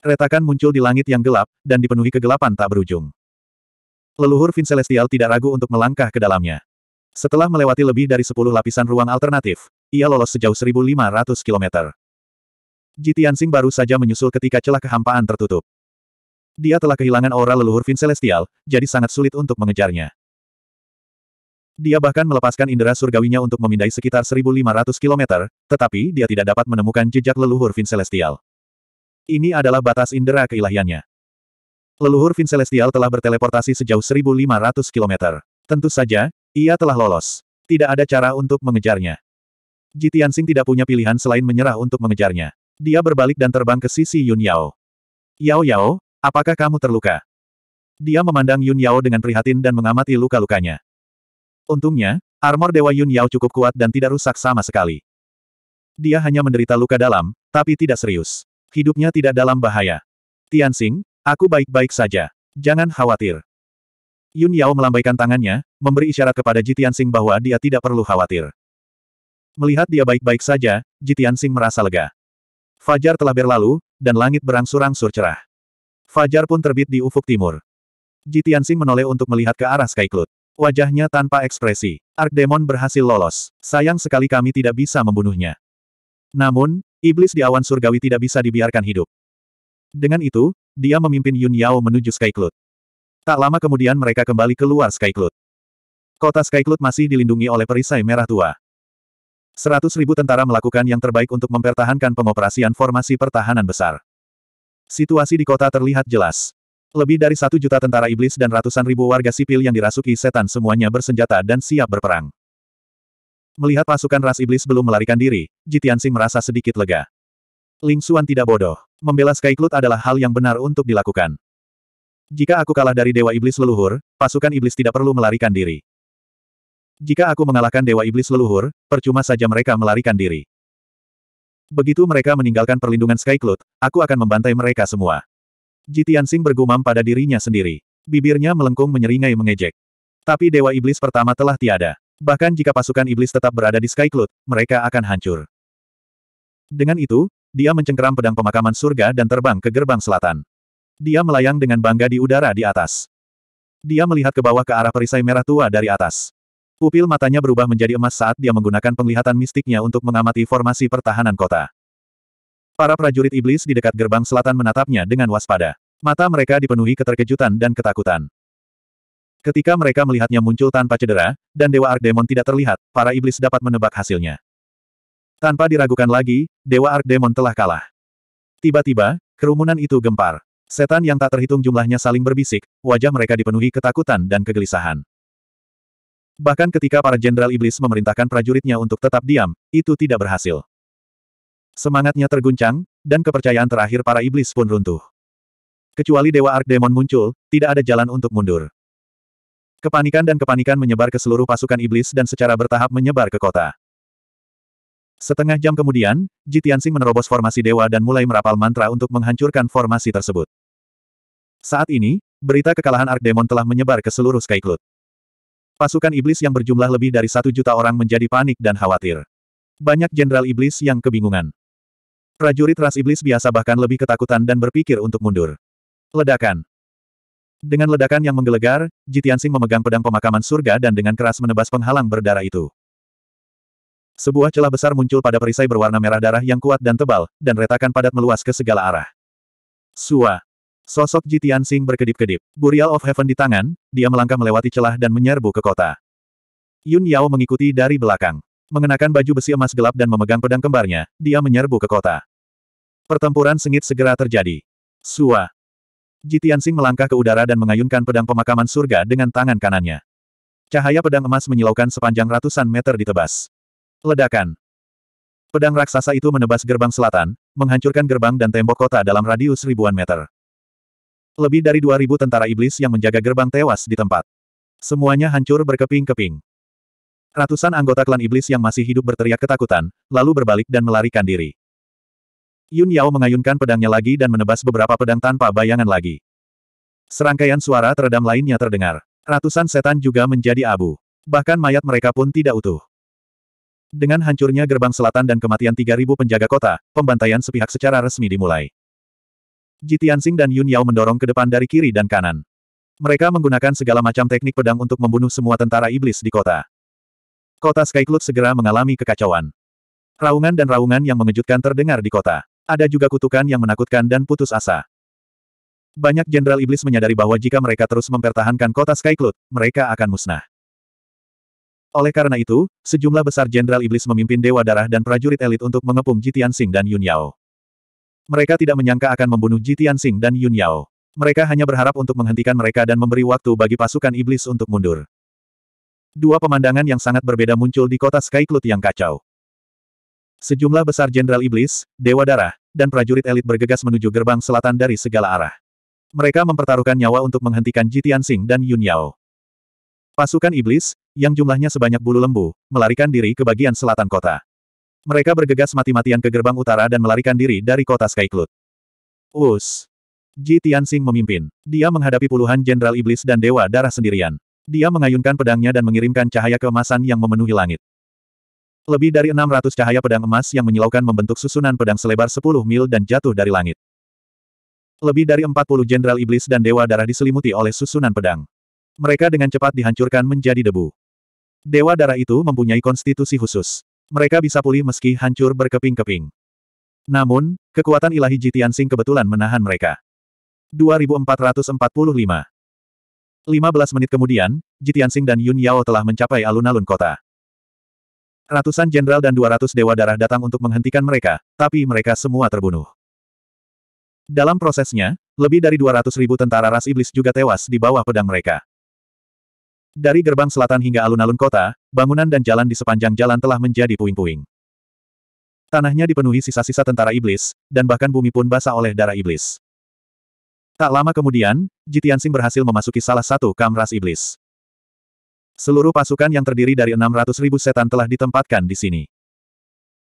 Retakan muncul di langit yang gelap, dan dipenuhi kegelapan tak berujung. Leluhur Fin Celestial tidak ragu untuk melangkah ke dalamnya. Setelah melewati lebih dari 10 lapisan ruang alternatif, ia lolos sejauh 1500 km. Jitian Sing baru saja menyusul ketika celah kehampaan tertutup. Dia telah kehilangan aura leluhur Fin Celestial, jadi sangat sulit untuk mengejarnya. Dia bahkan melepaskan indera surgawinya untuk memindai sekitar 1500 km, tetapi dia tidak dapat menemukan jejak leluhur Fin Celestial. Ini adalah batas indera keilahiannya. Leluhur Fin Celestial telah berteleportasi sejauh 1500 km. Tentu saja, ia telah lolos. Tidak ada cara untuk mengejarnya. Jitian Sing tidak punya pilihan selain menyerah untuk mengejarnya. Dia berbalik dan terbang ke sisi Yun Yao. Yao Yao, apakah kamu terluka? Dia memandang Yun Yao dengan prihatin dan mengamati luka-lukanya. Untungnya, armor Dewa Yun Yao cukup kuat dan tidak rusak sama sekali. Dia hanya menderita luka dalam, tapi tidak serius. Hidupnya tidak dalam bahaya. Tianxing, aku baik-baik saja. Jangan khawatir. Yun Yao melambaikan tangannya, memberi isyarat kepada Jitiansing bahwa dia tidak perlu khawatir. Melihat dia baik-baik saja, Jitiansing merasa lega. Fajar telah berlalu, dan langit berangsur-angsur cerah. Fajar pun terbit di ufuk timur. Jitiansing menoleh untuk melihat ke arah Skycloud. Wajahnya tanpa ekspresi. Ark Demon berhasil lolos. Sayang sekali kami tidak bisa membunuhnya. Namun, iblis di awan surgawi tidak bisa dibiarkan hidup. Dengan itu, dia memimpin Yun Yao menuju Skycloud. Tak lama kemudian mereka kembali keluar Skycloud. Kota Skycloud masih dilindungi oleh perisai merah tua. Seratus ribu tentara melakukan yang terbaik untuk mempertahankan pengoperasian formasi pertahanan besar. Situasi di kota terlihat jelas. Lebih dari satu juta tentara iblis dan ratusan ribu warga sipil yang dirasuki setan semuanya bersenjata dan siap berperang. Melihat pasukan ras iblis belum melarikan diri, Jitiansing merasa sedikit lega. Ling Xuan tidak bodoh. Membela Skycloud adalah hal yang benar untuk dilakukan. Jika aku kalah dari Dewa Iblis leluhur, pasukan iblis tidak perlu melarikan diri. Jika aku mengalahkan Dewa Iblis leluhur, percuma saja mereka melarikan diri. Begitu mereka meninggalkan perlindungan Skycloud, aku akan membantai mereka semua. Jitiansing bergumam pada dirinya sendiri. Bibirnya melengkung menyeringai mengejek. Tapi Dewa Iblis pertama telah tiada. Bahkan jika pasukan iblis tetap berada di Skycloud, mereka akan hancur. Dengan itu, dia mencengkeram pedang pemakaman surga dan terbang ke gerbang selatan. Dia melayang dengan bangga di udara di atas. Dia melihat ke bawah ke arah perisai merah tua dari atas. Pupil matanya berubah menjadi emas saat dia menggunakan penglihatan mistiknya untuk mengamati formasi pertahanan kota. Para prajurit iblis di dekat gerbang selatan menatapnya dengan waspada. Mata mereka dipenuhi keterkejutan dan ketakutan. Ketika mereka melihatnya muncul tanpa cedera, dan Dewa Ark Demon tidak terlihat, para iblis dapat menebak hasilnya. Tanpa diragukan lagi, Dewa Ark Demon telah kalah. Tiba-tiba, kerumunan itu gempar. Setan yang tak terhitung jumlahnya saling berbisik, wajah mereka dipenuhi ketakutan dan kegelisahan. Bahkan ketika para jenderal iblis memerintahkan prajuritnya untuk tetap diam, itu tidak berhasil. Semangatnya terguncang, dan kepercayaan terakhir para iblis pun runtuh. Kecuali Dewa Ark Demon muncul, tidak ada jalan untuk mundur. Kepanikan dan kepanikan menyebar ke seluruh pasukan iblis dan secara bertahap menyebar ke kota. Setengah jam kemudian, Jitiansing menerobos formasi dewa dan mulai merapal mantra untuk menghancurkan formasi tersebut. Saat ini, berita kekalahan Ark Demon telah menyebar ke seluruh Skycloud. Pasukan iblis yang berjumlah lebih dari satu juta orang menjadi panik dan khawatir. Banyak jenderal iblis yang kebingungan. Prajurit ras iblis biasa bahkan lebih ketakutan dan berpikir untuk mundur. Ledakan. Dengan ledakan yang menggelegar, Jitiansing memegang pedang pemakaman surga dan dengan keras menebas penghalang berdarah itu. Sebuah celah besar muncul pada perisai berwarna merah darah yang kuat dan tebal, dan retakan padat meluas ke segala arah. Sua. Sosok Jitian Sing berkedip-kedip. Burial of Heaven di tangan, dia melangkah melewati celah dan menyerbu ke kota. Yun Yao mengikuti dari belakang. Mengenakan baju besi emas gelap dan memegang pedang kembarnya, dia menyerbu ke kota. Pertempuran sengit segera terjadi. Sua. Jitian Sing melangkah ke udara dan mengayunkan pedang pemakaman surga dengan tangan kanannya. Cahaya pedang emas menyilaukan sepanjang ratusan meter ditebas. Ledakan. Pedang raksasa itu menebas gerbang selatan, menghancurkan gerbang dan tembok kota dalam radius ribuan meter. Lebih dari 2000 tentara iblis yang menjaga gerbang tewas di tempat. Semuanya hancur berkeping-keping. Ratusan anggota klan iblis yang masih hidup berteriak ketakutan, lalu berbalik dan melarikan diri. Yun Yao mengayunkan pedangnya lagi dan menebas beberapa pedang tanpa bayangan lagi. Serangkaian suara teredam lainnya terdengar. Ratusan setan juga menjadi abu. Bahkan mayat mereka pun tidak utuh. Dengan hancurnya gerbang selatan dan kematian 3.000 penjaga kota, pembantaian sepihak secara resmi dimulai. Jitiansing dan Yun Yao mendorong ke depan dari kiri dan kanan. Mereka menggunakan segala macam teknik pedang untuk membunuh semua tentara iblis di kota. Kota Skycloud segera mengalami kekacauan. Raungan dan raungan yang mengejutkan terdengar di kota. Ada juga kutukan yang menakutkan dan putus asa. Banyak jenderal iblis menyadari bahwa jika mereka terus mempertahankan kota Skycloud, mereka akan musnah. Oleh karena itu, sejumlah besar jenderal iblis memimpin Dewa Darah dan prajurit elit untuk mengepung Jitiansing dan Yun Yao. Mereka tidak menyangka akan membunuh Jitian Sing dan Yun Yao. Mereka hanya berharap untuk menghentikan mereka dan memberi waktu bagi pasukan iblis untuk mundur. Dua pemandangan yang sangat berbeda muncul di kota Skycloud yang kacau. Sejumlah besar Jenderal Iblis, Dewa Darah, dan prajurit elit bergegas menuju gerbang selatan dari segala arah. Mereka mempertaruhkan nyawa untuk menghentikan Jitian Sing dan Yun Yao. Pasukan iblis, yang jumlahnya sebanyak bulu lembu, melarikan diri ke bagian selatan kota. Mereka bergegas mati-matian ke gerbang utara dan melarikan diri dari kota Skycloud. Us! Ji Tianxing memimpin. Dia menghadapi puluhan jenderal iblis dan dewa darah sendirian. Dia mengayunkan pedangnya dan mengirimkan cahaya keemasan yang memenuhi langit. Lebih dari 600 cahaya pedang emas yang menyilaukan membentuk susunan pedang selebar 10 mil dan jatuh dari langit. Lebih dari 40 jenderal iblis dan dewa darah diselimuti oleh susunan pedang. Mereka dengan cepat dihancurkan menjadi debu. Dewa darah itu mempunyai konstitusi khusus. Mereka bisa pulih meski hancur berkeping-keping. Namun, kekuatan ilahi Jitiansing kebetulan menahan mereka. 2445 15 menit kemudian, Jitiansing dan Yun Yao telah mencapai alun-alun kota. Ratusan jenderal dan 200 dewa darah datang untuk menghentikan mereka, tapi mereka semua terbunuh. Dalam prosesnya, lebih dari 200 ribu tentara ras iblis juga tewas di bawah pedang mereka. Dari gerbang selatan hingga alun-alun kota, bangunan dan jalan di sepanjang jalan telah menjadi puing-puing. Tanahnya dipenuhi sisa-sisa tentara iblis, dan bahkan bumi pun basah oleh darah iblis. Tak lama kemudian, Jitiansing berhasil memasuki salah satu kam ras iblis. Seluruh pasukan yang terdiri dari 600 ribu setan telah ditempatkan di sini.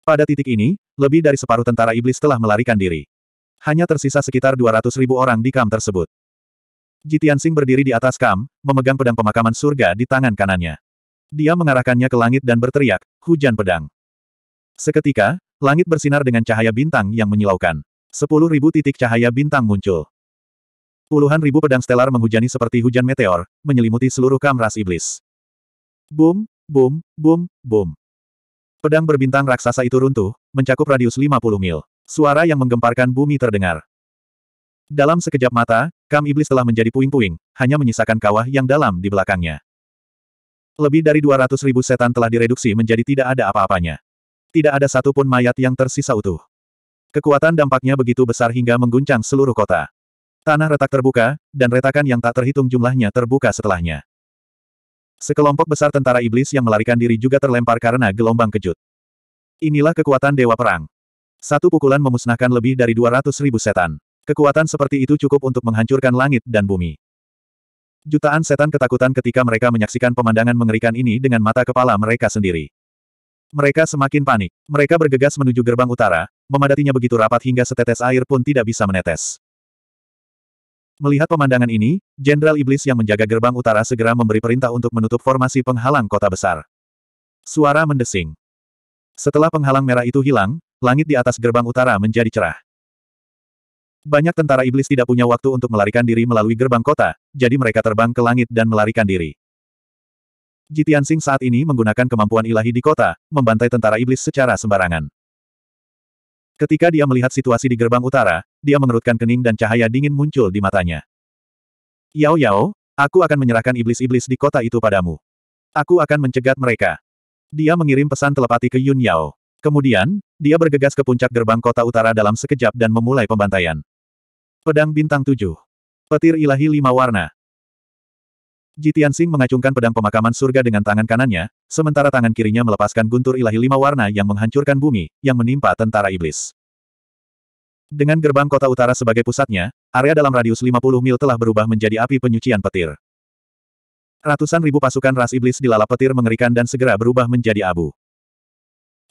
Pada titik ini, lebih dari separuh tentara iblis telah melarikan diri. Hanya tersisa sekitar 200 ribu orang di kam tersebut. Jitian Sing berdiri di atas kam, memegang pedang pemakaman surga di tangan kanannya. Dia mengarahkannya ke langit dan berteriak, hujan pedang. Seketika, langit bersinar dengan cahaya bintang yang menyilaukan. Sepuluh ribu titik cahaya bintang muncul. Puluhan ribu pedang stelar menghujani seperti hujan meteor, menyelimuti seluruh kam ras iblis. Boom, boom, boom, boom. Pedang berbintang raksasa itu runtuh, mencakup radius 50 mil. Suara yang menggemparkan bumi terdengar. Dalam sekejap mata, kam iblis telah menjadi puing-puing, hanya menyisakan kawah yang dalam di belakangnya. Lebih dari 200 ribu setan telah direduksi menjadi tidak ada apa-apanya. Tidak ada satupun mayat yang tersisa utuh. Kekuatan dampaknya begitu besar hingga mengguncang seluruh kota. Tanah retak terbuka, dan retakan yang tak terhitung jumlahnya terbuka setelahnya. Sekelompok besar tentara iblis yang melarikan diri juga terlempar karena gelombang kejut. Inilah kekuatan Dewa Perang. Satu pukulan memusnahkan lebih dari 200 ribu setan. Kekuatan seperti itu cukup untuk menghancurkan langit dan bumi. Jutaan setan ketakutan ketika mereka menyaksikan pemandangan mengerikan ini dengan mata kepala mereka sendiri. Mereka semakin panik. Mereka bergegas menuju gerbang utara, memadatinya begitu rapat hingga setetes air pun tidak bisa menetes. Melihat pemandangan ini, Jenderal Iblis yang menjaga gerbang utara segera memberi perintah untuk menutup formasi penghalang kota besar. Suara mendesing. Setelah penghalang merah itu hilang, langit di atas gerbang utara menjadi cerah. Banyak tentara iblis tidak punya waktu untuk melarikan diri melalui gerbang kota, jadi mereka terbang ke langit dan melarikan diri. Jitian Sing saat ini menggunakan kemampuan ilahi di kota, membantai tentara iblis secara sembarangan. Ketika dia melihat situasi di gerbang utara, dia mengerutkan kening dan cahaya dingin muncul di matanya. Yao Yao, aku akan menyerahkan iblis-iblis di kota itu padamu. Aku akan mencegat mereka. Dia mengirim pesan telepati ke Yun Yao. Kemudian, dia bergegas ke puncak gerbang kota utara dalam sekejap dan memulai pembantaian. Pedang Bintang Tujuh. Petir ilahi lima warna. Jitian Sing mengacungkan pedang pemakaman surga dengan tangan kanannya, sementara tangan kirinya melepaskan guntur ilahi lima warna yang menghancurkan bumi, yang menimpa tentara iblis. Dengan gerbang kota utara sebagai pusatnya, area dalam radius 50 mil telah berubah menjadi api penyucian petir. Ratusan ribu pasukan ras iblis di lalap petir mengerikan dan segera berubah menjadi abu.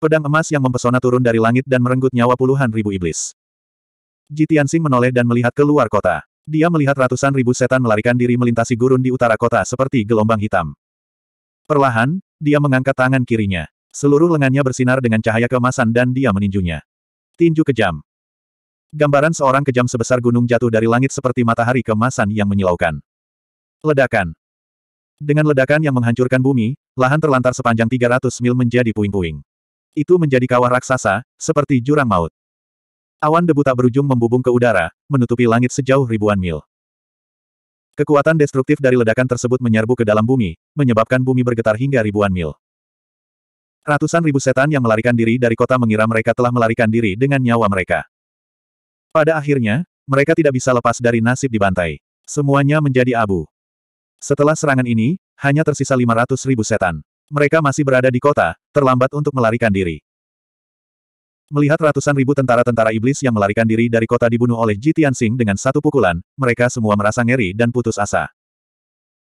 Pedang emas yang mempesona turun dari langit dan merenggut nyawa puluhan ribu iblis. Jitian Sing menoleh dan melihat keluar kota. Dia melihat ratusan ribu setan melarikan diri melintasi gurun di utara kota seperti gelombang hitam. Perlahan, dia mengangkat tangan kirinya. Seluruh lengannya bersinar dengan cahaya keemasan dan dia meninjunya. Tinju kejam. Gambaran seorang kejam sebesar gunung jatuh dari langit seperti matahari keemasan yang menyilaukan. Ledakan. Dengan ledakan yang menghancurkan bumi, lahan terlantar sepanjang 300 mil menjadi puing-puing. Itu menjadi kawah raksasa, seperti jurang maut. Awan debu tak berujung membubung ke udara, menutupi langit sejauh ribuan mil. Kekuatan destruktif dari ledakan tersebut menyerbu ke dalam bumi, menyebabkan bumi bergetar hingga ribuan mil. Ratusan ribu setan yang melarikan diri dari kota mengira mereka telah melarikan diri dengan nyawa mereka. Pada akhirnya, mereka tidak bisa lepas dari nasib dibantai. Semuanya menjadi abu. Setelah serangan ini, hanya tersisa 500 ribu setan. Mereka masih berada di kota, terlambat untuk melarikan diri. Melihat ratusan ribu tentara-tentara iblis yang melarikan diri dari kota dibunuh oleh Ji Tianxing dengan satu pukulan, mereka semua merasa ngeri dan putus asa.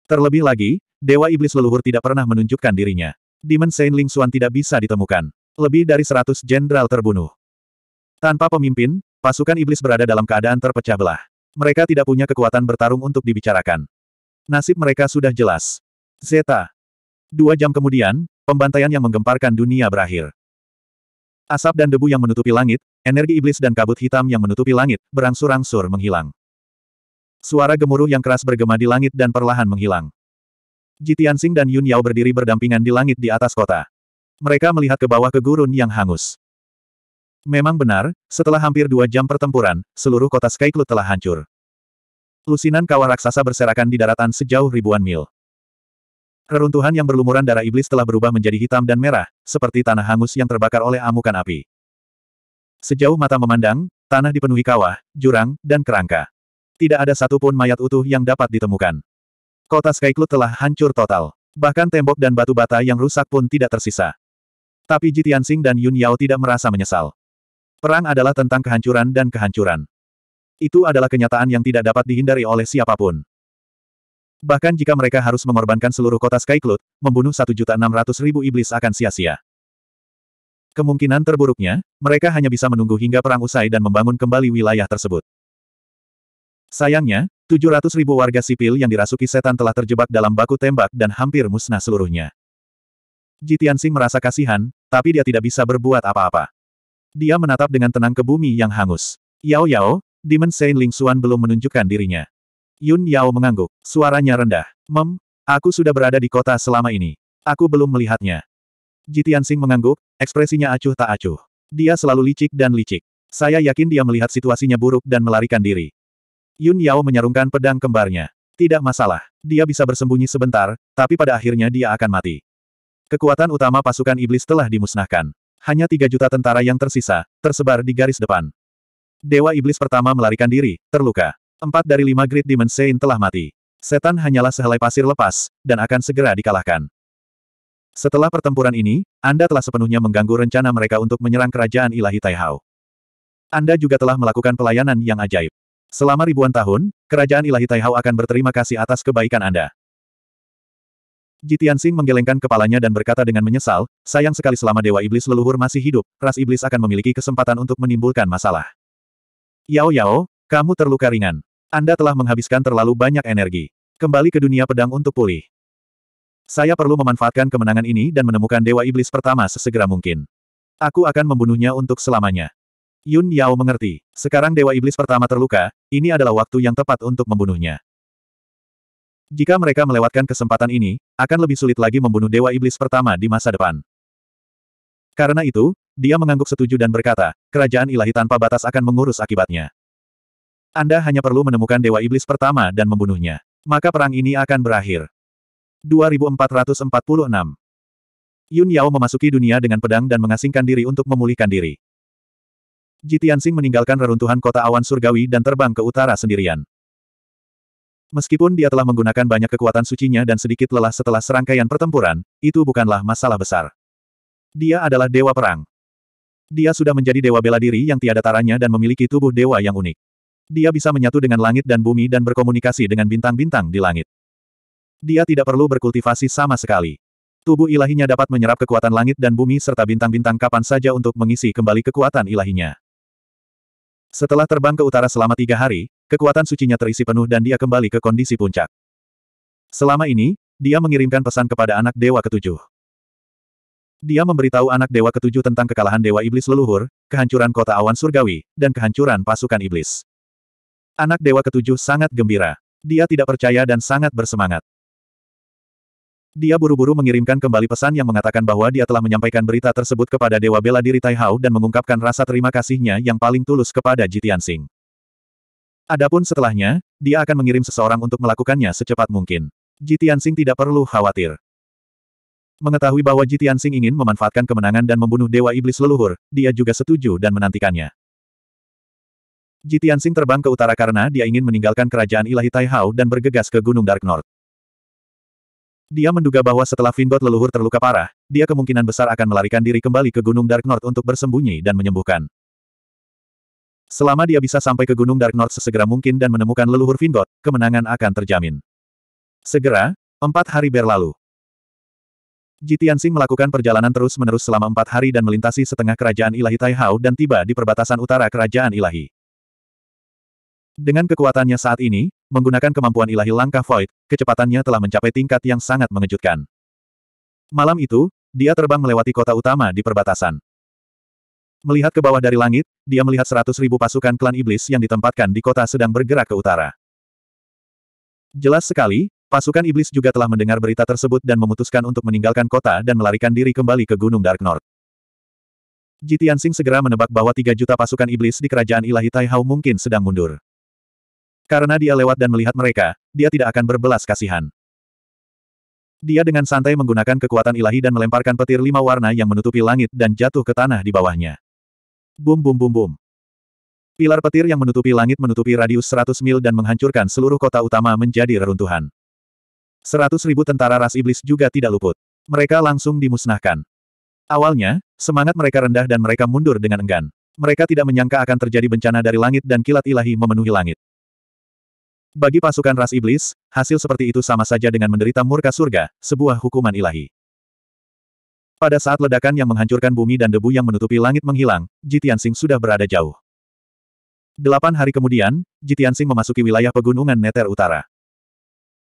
Terlebih lagi, Dewa Iblis leluhur tidak pernah menunjukkan dirinya. Demon Saint Ling Xuan tidak bisa ditemukan. Lebih dari seratus jenderal terbunuh. Tanpa pemimpin, pasukan iblis berada dalam keadaan terpecah belah. Mereka tidak punya kekuatan bertarung untuk dibicarakan. Nasib mereka sudah jelas. Zeta. Dua jam kemudian, pembantaian yang menggemparkan dunia berakhir. Asap dan debu yang menutupi langit, energi iblis dan kabut hitam yang menutupi langit, berangsur-angsur menghilang. Suara gemuruh yang keras bergema di langit dan perlahan menghilang. Jitiansing dan Yun Yao berdiri berdampingan di langit di atas kota. Mereka melihat ke bawah ke gurun yang hangus. Memang benar, setelah hampir dua jam pertempuran, seluruh kota Skyklut telah hancur. Lusinan kawah raksasa berserakan di daratan sejauh ribuan mil. Reruntuhan yang berlumuran darah iblis telah berubah menjadi hitam dan merah, seperti tanah hangus yang terbakar oleh amukan api. Sejauh mata memandang, tanah dipenuhi kawah, jurang, dan kerangka. Tidak ada satupun mayat utuh yang dapat ditemukan. Kota Skyklut telah hancur total. Bahkan tembok dan batu bata yang rusak pun tidak tersisa. Tapi Jitiansing dan Yun Yao tidak merasa menyesal. Perang adalah tentang kehancuran dan kehancuran. Itu adalah kenyataan yang tidak dapat dihindari oleh siapa pun. Bahkan jika mereka harus mengorbankan seluruh kota Skyklut, membunuh 1.600.000 iblis akan sia-sia. Kemungkinan terburuknya, mereka hanya bisa menunggu hingga perang usai dan membangun kembali wilayah tersebut. Sayangnya, 700.000 warga sipil yang dirasuki setan telah terjebak dalam baku tembak dan hampir musnah seluruhnya. Jitiansing merasa kasihan, tapi dia tidak bisa berbuat apa-apa. Dia menatap dengan tenang ke bumi yang hangus. Yao Yao, Demon Saint Ling Xuan belum menunjukkan dirinya. Yun Yao mengangguk. Suaranya rendah. Mem, aku sudah berada di kota selama ini. Aku belum melihatnya. Jitiansing mengangguk, ekspresinya acuh tak acuh. Dia selalu licik dan licik. Saya yakin dia melihat situasinya buruk dan melarikan diri. Yun Yao menyarungkan pedang kembarnya. Tidak masalah. Dia bisa bersembunyi sebentar, tapi pada akhirnya dia akan mati. Kekuatan utama pasukan iblis telah dimusnahkan. Hanya tiga juta tentara yang tersisa, tersebar di garis depan. Dewa iblis pertama melarikan diri, terluka. Empat dari lima Great Demon Saint telah mati. Setan hanyalah sehelai pasir lepas, dan akan segera dikalahkan. Setelah pertempuran ini, Anda telah sepenuhnya mengganggu rencana mereka untuk menyerang kerajaan ilahi Taihao. Anda juga telah melakukan pelayanan yang ajaib. Selama ribuan tahun, kerajaan ilahi Taihao akan berterima kasih atas kebaikan Anda. Jitiansing menggelengkan kepalanya dan berkata dengan menyesal, sayang sekali selama Dewa Iblis leluhur masih hidup, ras iblis akan memiliki kesempatan untuk menimbulkan masalah. Yao Yao, kamu terluka ringan. Anda telah menghabiskan terlalu banyak energi. Kembali ke dunia pedang untuk pulih. Saya perlu memanfaatkan kemenangan ini dan menemukan Dewa Iblis pertama sesegera mungkin. Aku akan membunuhnya untuk selamanya. Yun Yao mengerti. Sekarang Dewa Iblis pertama terluka, ini adalah waktu yang tepat untuk membunuhnya. Jika mereka melewatkan kesempatan ini, akan lebih sulit lagi membunuh Dewa Iblis pertama di masa depan. Karena itu, dia mengangguk setuju dan berkata, kerajaan ilahi tanpa batas akan mengurus akibatnya. Anda hanya perlu menemukan Dewa Iblis pertama dan membunuhnya. Maka perang ini akan berakhir. 2446 Yun Yao memasuki dunia dengan pedang dan mengasingkan diri untuk memulihkan diri. Jitiansing meninggalkan reruntuhan kota awan surgawi dan terbang ke utara sendirian. Meskipun dia telah menggunakan banyak kekuatan sucinya dan sedikit lelah setelah serangkaian pertempuran, itu bukanlah masalah besar. Dia adalah dewa perang. Dia sudah menjadi dewa bela diri yang tiada taranya dan memiliki tubuh dewa yang unik. Dia bisa menyatu dengan langit dan bumi dan berkomunikasi dengan bintang-bintang di langit. Dia tidak perlu berkultivasi sama sekali. Tubuh ilahinya dapat menyerap kekuatan langit dan bumi serta bintang-bintang kapan saja untuk mengisi kembali kekuatan ilahinya. Setelah terbang ke utara selama tiga hari, kekuatan sucinya terisi penuh dan dia kembali ke kondisi puncak. Selama ini, dia mengirimkan pesan kepada anak dewa ketujuh. Dia memberitahu anak dewa ketujuh tentang kekalahan dewa iblis leluhur, kehancuran kota awan surgawi, dan kehancuran pasukan iblis. Anak dewa ketujuh sangat gembira. Dia tidak percaya dan sangat bersemangat. Dia buru-buru mengirimkan kembali pesan yang mengatakan bahwa dia telah menyampaikan berita tersebut kepada Dewa Bela Diri Tai Hao dan mengungkapkan rasa terima kasihnya yang paling tulus kepada Jitian Sing. Adapun setelahnya, dia akan mengirim seseorang untuk melakukannya secepat mungkin. Jitian Sing tidak perlu khawatir. Mengetahui bahwa Jitian Sing ingin memanfaatkan kemenangan dan membunuh Dewa Iblis leluhur, dia juga setuju dan menantikannya. Jitiansing terbang ke utara karena dia ingin meninggalkan kerajaan ilahi Taihao dan bergegas ke Gunung Dark North. Dia menduga bahwa setelah Vingot leluhur terluka parah, dia kemungkinan besar akan melarikan diri kembali ke Gunung Dark North untuk bersembunyi dan menyembuhkan. Selama dia bisa sampai ke Gunung Dark North sesegera mungkin dan menemukan leluhur Vingot, kemenangan akan terjamin. Segera, empat hari berlalu. Jitiansing melakukan perjalanan terus-menerus selama empat hari dan melintasi setengah kerajaan ilahi Taihao dan tiba di perbatasan utara kerajaan ilahi. Dengan kekuatannya saat ini, menggunakan kemampuan ilahi langkah Void, kecepatannya telah mencapai tingkat yang sangat mengejutkan. Malam itu, dia terbang melewati kota utama di perbatasan. Melihat ke bawah dari langit, dia melihat seratus ribu pasukan klan iblis yang ditempatkan di kota sedang bergerak ke utara. Jelas sekali, Pasukan iblis juga telah mendengar berita tersebut dan memutuskan untuk meninggalkan kota dan melarikan diri kembali ke Gunung Dark North. Jitiansing segera menebak bahwa tiga juta pasukan iblis di kerajaan ilahi Taihao mungkin sedang mundur. Karena dia lewat dan melihat mereka, dia tidak akan berbelas kasihan. Dia dengan santai menggunakan kekuatan ilahi dan melemparkan petir lima warna yang menutupi langit dan jatuh ke tanah di bawahnya. Bum bum bum bum. Pilar petir yang menutupi langit menutupi radius 100 mil dan menghancurkan seluruh kota utama menjadi reruntuhan. Seratus ribu tentara ras iblis juga tidak luput. Mereka langsung dimusnahkan. Awalnya, semangat mereka rendah dan mereka mundur dengan enggan. Mereka tidak menyangka akan terjadi bencana dari langit dan kilat ilahi memenuhi langit. Bagi pasukan ras iblis, hasil seperti itu sama saja dengan menderita murka surga, sebuah hukuman ilahi. Pada saat ledakan yang menghancurkan bumi dan debu yang menutupi langit menghilang, Jitiansing sudah berada jauh. Delapan hari kemudian, Jitiansing memasuki wilayah pegunungan Neter Utara.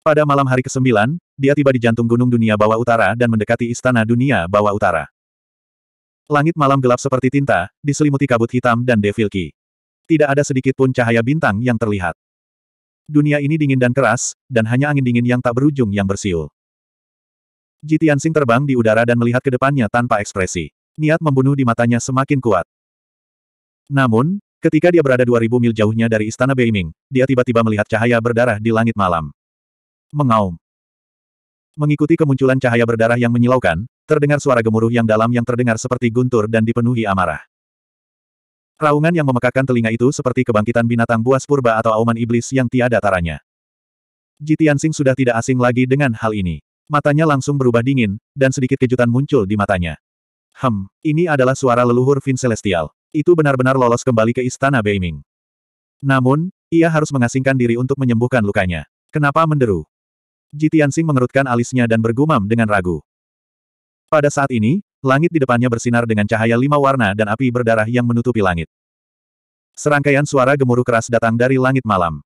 Pada malam hari ke-9, dia tiba di jantung Gunung Dunia Bawah Utara dan mendekati Istana Dunia Bawah Utara. Langit malam gelap seperti tinta, diselimuti kabut hitam dan devil key. Tidak ada sedikit pun cahaya bintang yang terlihat. Dunia ini dingin dan keras, dan hanya angin dingin yang tak berujung yang bersiul. Jitiansing terbang di udara dan melihat ke depannya tanpa ekspresi. Niat membunuh di matanya semakin kuat. Namun, ketika dia berada 2000 mil jauhnya dari Istana Beiming, dia tiba-tiba melihat cahaya berdarah di langit malam mengaum. Mengikuti kemunculan cahaya berdarah yang menyilaukan, terdengar suara gemuruh yang dalam yang terdengar seperti guntur dan dipenuhi amarah. Raungan yang memekakan telinga itu seperti kebangkitan binatang buas purba atau auman iblis yang tiada taranya. Jitiansing sudah tidak asing lagi dengan hal ini. Matanya langsung berubah dingin, dan sedikit kejutan muncul di matanya. Hem, ini adalah suara leluhur Vin Celestial. Itu benar-benar lolos kembali ke Istana Beiming. Namun, ia harus mengasingkan diri untuk menyembuhkan lukanya. Kenapa menderu? Jitiansing mengerutkan alisnya dan bergumam dengan ragu. Pada saat ini, langit di depannya bersinar dengan cahaya lima warna dan api berdarah yang menutupi langit. Serangkaian suara gemuruh keras datang dari langit malam.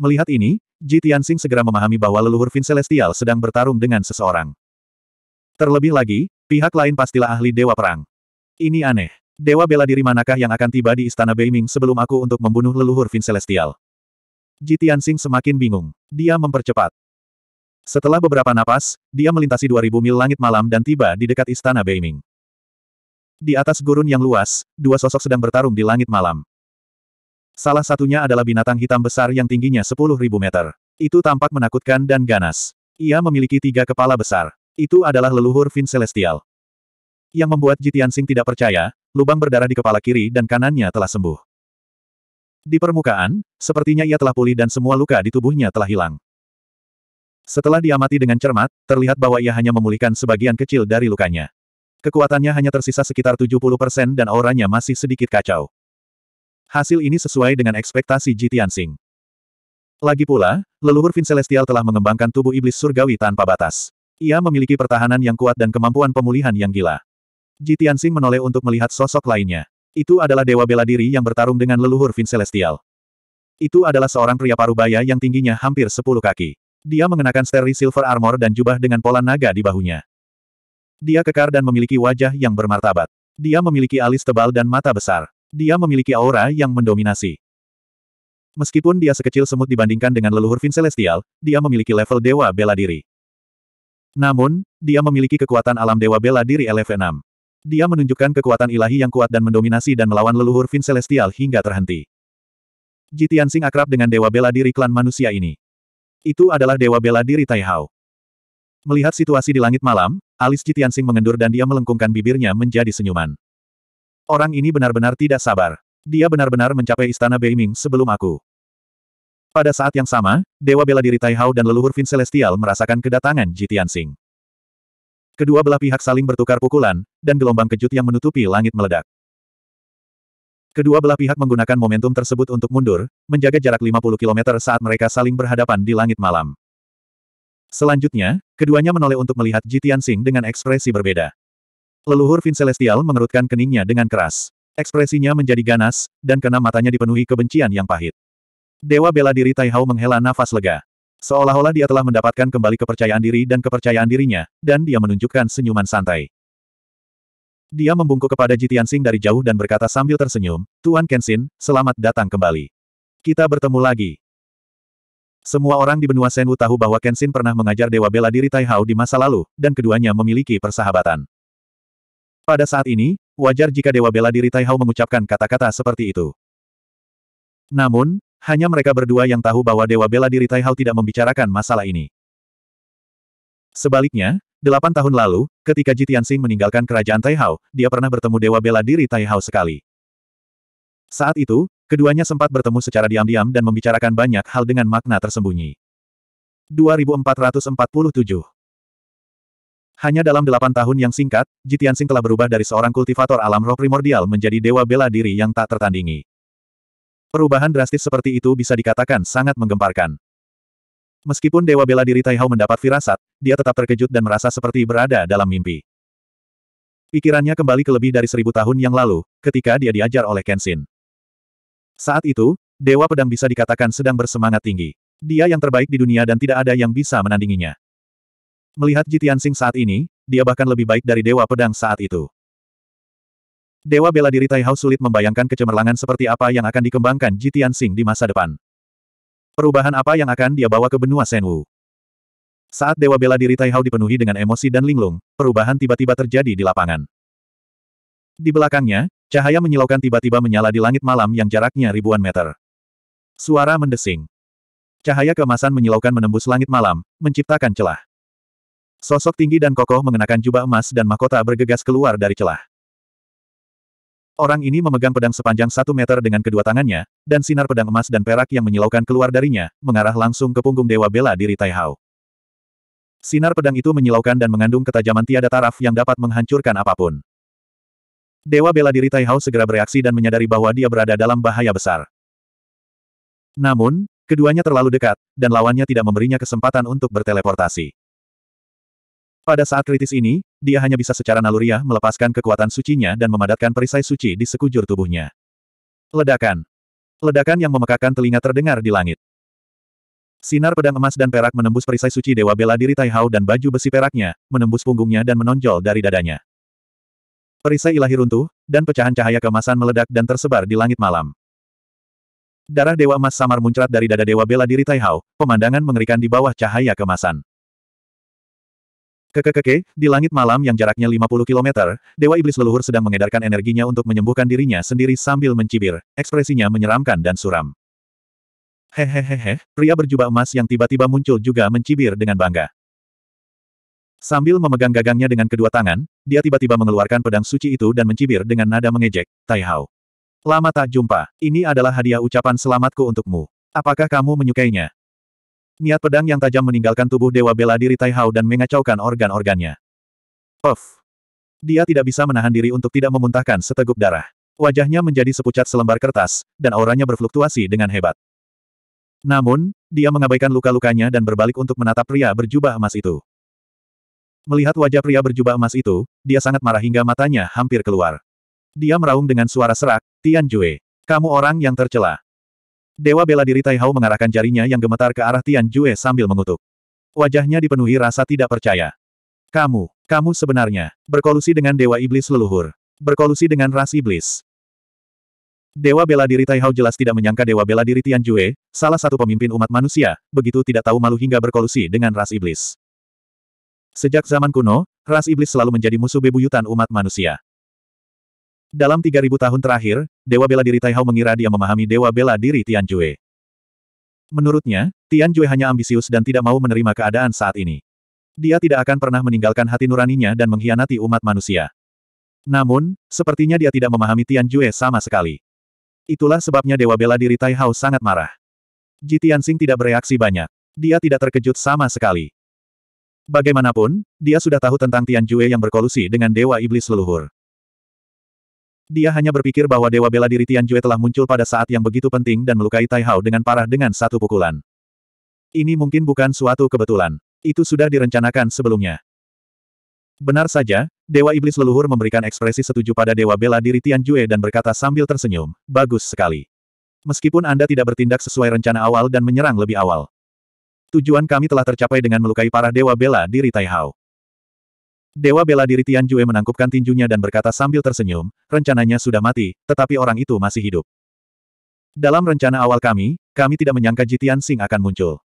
Melihat ini, Jitiansing segera memahami bahwa leluhur Vin Celestial sedang bertarung dengan seseorang. Terlebih lagi, pihak lain pastilah ahli dewa perang. Ini aneh. Dewa bela diri manakah yang akan tiba di Istana Beiming sebelum aku untuk membunuh leluhur Vin Celestial? Jitiansing semakin bingung. Dia mempercepat. Setelah beberapa napas, dia melintasi 2000 mil langit malam dan tiba di dekat istana Beiming. Di atas gurun yang luas, dua sosok sedang bertarung di langit malam. Salah satunya adalah binatang hitam besar yang tingginya 10.000 meter. Itu tampak menakutkan dan ganas. Ia memiliki tiga kepala besar. Itu adalah leluhur Vin Celestial. Yang membuat Jitiansing tidak percaya, lubang berdarah di kepala kiri dan kanannya telah sembuh. Di permukaan, sepertinya ia telah pulih dan semua luka di tubuhnya telah hilang. Setelah diamati dengan cermat, terlihat bahwa ia hanya memulihkan sebagian kecil dari lukanya. Kekuatannya hanya tersisa sekitar 70% dan auranya masih sedikit kacau. Hasil ini sesuai dengan ekspektasi Jitiansing. Lagi pula, leluhur Vin Celestial telah mengembangkan tubuh iblis surgawi tanpa batas. Ia memiliki pertahanan yang kuat dan kemampuan pemulihan yang gila. Jitiansing menoleh untuk melihat sosok lainnya. Itu adalah dewa bela diri yang bertarung dengan leluhur Vin Celestial. Itu adalah seorang pria parubaya yang tingginya hampir 10 kaki. Dia mengenakan Sterling Silver Armor dan jubah dengan pola naga di bahunya. Dia kekar dan memiliki wajah yang bermartabat. Dia memiliki alis tebal dan mata besar. Dia memiliki aura yang mendominasi. Meskipun dia sekecil semut dibandingkan dengan leluhur Vin Celestial, dia memiliki level dewa bela diri. Namun, dia memiliki kekuatan alam dewa bela diri LV6. Dia menunjukkan kekuatan ilahi yang kuat dan mendominasi dan melawan leluhur Vin Celestial hingga terhenti. Jitiansing akrab dengan dewa bela diri klan manusia ini. Itu adalah dewa bela diri Taihao. Melihat situasi di langit malam, alis Jitiansing mengendur dan dia melengkungkan bibirnya menjadi senyuman. Orang ini benar-benar tidak sabar. Dia benar-benar mencapai istana Beiming sebelum aku. Pada saat yang sama, Dewa Bela Diri Tai Hao dan leluhur Vin Celestial merasakan kedatangan Ji Tianxing. Kedua belah pihak saling bertukar pukulan, dan gelombang kejut yang menutupi langit meledak. Kedua belah pihak menggunakan momentum tersebut untuk mundur, menjaga jarak 50 km saat mereka saling berhadapan di langit malam. Selanjutnya, keduanya menoleh untuk melihat Ji Tianxing dengan ekspresi berbeda. Leluhur Vin Celestial mengerutkan keningnya dengan keras. Ekspresinya menjadi ganas, dan kena matanya dipenuhi kebencian yang pahit. Dewa bela diri Tai Hao menghela nafas lega. Seolah-olah dia telah mendapatkan kembali kepercayaan diri dan kepercayaan dirinya, dan dia menunjukkan senyuman santai. Dia membungkuk kepada Jitiansing dari jauh dan berkata sambil tersenyum, Tuan Kenshin, selamat datang kembali. Kita bertemu lagi. Semua orang di benua Senwu tahu bahwa Kenshin pernah mengajar Dewa Bela Diri Tai Hao di masa lalu, dan keduanya memiliki persahabatan. Pada saat ini, wajar jika Dewa Bela Diri Tai Hao mengucapkan kata-kata seperti itu. Namun, hanya mereka berdua yang tahu bahwa Dewa Bela Diri Tai Hao tidak membicarakan masalah ini. Sebaliknya, delapan tahun lalu, ketika Ji Tianxing meninggalkan kerajaan Tai Hao, dia pernah bertemu Dewa Bela Diri Tai Hao sekali. Saat itu, keduanya sempat bertemu secara diam-diam dan membicarakan banyak hal dengan makna tersembunyi. 2447 Hanya dalam delapan tahun yang singkat, Ji Tianxing telah berubah dari seorang kultivator alam roh primordial menjadi dewa bela diri yang tak tertandingi. Perubahan drastis seperti itu bisa dikatakan sangat menggemparkan. Meskipun Dewa Bela Diri Tai Hao mendapat firasat, dia tetap terkejut dan merasa seperti berada dalam mimpi. Pikirannya kembali ke lebih dari seribu tahun yang lalu, ketika dia diajar oleh Kenshin. Saat itu, Dewa Pedang bisa dikatakan sedang bersemangat tinggi. Dia yang terbaik di dunia dan tidak ada yang bisa menandinginya. Melihat Jitiansing saat ini, dia bahkan lebih baik dari Dewa Pedang saat itu. Dewa bela diri Tai Hao sulit membayangkan kecemerlangan seperti apa yang akan dikembangkan Jitian Sing di masa depan. Perubahan apa yang akan dia bawa ke benua Senwu? Saat Dewa bela diri Tai Hao dipenuhi dengan emosi dan linglung, perubahan tiba-tiba terjadi di lapangan. Di belakangnya, cahaya menyilaukan tiba-tiba menyala di langit malam yang jaraknya ribuan meter. Suara mendesing. Cahaya keemasan menyilaukan menembus langit malam, menciptakan celah. Sosok tinggi dan kokoh mengenakan jubah emas dan mahkota bergegas keluar dari celah. Orang ini memegang pedang sepanjang satu meter dengan kedua tangannya, dan sinar pedang emas dan perak yang menyilaukan keluar darinya, mengarah langsung ke punggung Dewa Bela Diri Tai Hao. Sinar pedang itu menyilaukan dan mengandung ketajaman tiada taraf yang dapat menghancurkan apa pun. Dewa Bela Diri Tai Hao segera bereaksi dan menyadari bahwa dia berada dalam bahaya besar. Namun, keduanya terlalu dekat, dan lawannya tidak memberinya kesempatan untuk berteleportasi. Pada saat kritis ini, dia hanya bisa secara naluriah melepaskan kekuatan sucinya dan memadatkan perisai suci di sekujur tubuhnya. Ledakan. Ledakan yang memekakan telinga terdengar di langit. Sinar pedang emas dan perak menembus perisai suci Dewa Bela Diri Tai Hao dan baju besi peraknya, menembus punggungnya dan menonjol dari dadanya. Perisai ilahi runtuh, dan pecahan cahaya kemasan meledak dan tersebar di langit malam. Darah Dewa Emas samar muncrat dari dada Dewa Bela Diri Tai Hao, pemandangan mengerikan di bawah cahaya kemasan. Kekekeke, di langit malam yang jaraknya 50 km, Dewa Iblis leluhur sedang mengedarkan energinya untuk menyembuhkan dirinya sendiri sambil mencibir, ekspresinya menyeramkan dan suram. Hehehehe, pria berjubah emas yang tiba-tiba muncul juga mencibir dengan bangga. Sambil memegang gagangnya dengan kedua tangan, dia tiba-tiba mengeluarkan pedang suci itu dan mencibir dengan nada mengejek, Tai Hao. Lama tak jumpa, ini adalah hadiah ucapan selamatku untukmu. Apakah kamu menyukainya? Niat pedang yang tajam meninggalkan tubuh Dewa Bela Diri Tai Hao dan mengacaukan organ-organnya. Puff. Dia tidak bisa menahan diri untuk tidak memuntahkan seteguk darah. Wajahnya menjadi sepucat selembar kertas, dan auranya berfluktuasi dengan hebat. Namun, dia mengabaikan luka-lukanya dan berbalik untuk menatap pria berjubah emas itu. Melihat wajah pria berjubah emas itu, dia sangat marah hingga matanya hampir keluar. Dia meraung dengan suara serak, Tian Jue. Kamu orang yang tercela. Dewa bela diri Tai Hao mengarahkan jarinya yang gemetar ke arah Tian Jue sambil mengutuk. Wajahnya dipenuhi rasa tidak percaya. Kamu, kamu sebenarnya, berkolusi dengan Dewa Iblis leluhur. Berkolusi dengan ras iblis. Dewa bela diri Tai Hao jelas tidak menyangka Dewa bela diri Tian Jue, salah satu pemimpin umat manusia, begitu tidak tahu malu hingga berkolusi dengan ras iblis. Sejak zaman kuno, ras iblis selalu menjadi musuh bebuyutan umat manusia. Dalam 3000 tahun terakhir, Dewa Bela Diri Tai Hao mengira dia memahami Dewa Bela Diri Tian Jue. Menurutnya, Tian Jue hanya ambisius dan tidak mau menerima keadaan saat ini. Dia tidak akan pernah meninggalkan hati nuraninya dan mengkhianati umat manusia. Namun, sepertinya dia tidak memahami Tian Jue sama sekali. Itulah sebabnya Dewa Bela Diri Tai Hao sangat marah. Jitian Sing tidak bereaksi banyak. Dia tidak terkejut sama sekali. Bagaimanapun, dia sudah tahu tentang Tian Jue yang berkolusi dengan Dewa Iblis leluhur. Dia hanya berpikir bahwa Dewa Bela Diri Tian Jue telah muncul pada saat yang begitu penting dan melukai Tai Hao dengan parah dengan satu pukulan. Ini mungkin bukan suatu kebetulan. Itu sudah direncanakan sebelumnya. Benar saja, Dewa Iblis leluhur memberikan ekspresi setuju pada Dewa Bela Diri Tian Jue dan berkata sambil tersenyum, bagus sekali. Meskipun Anda tidak bertindak sesuai rencana awal dan menyerang lebih awal. Tujuan kami telah tercapai dengan melukai para Dewa Bela Diri Tai Hao. Dewa Bela Diri Tian Jue menangkupkan tinjunya dan berkata sambil tersenyum, rencananya sudah mati, tetapi orang itu masih hidup. Dalam rencana awal kami, kami tidak menyangka Jitian Sing akan muncul.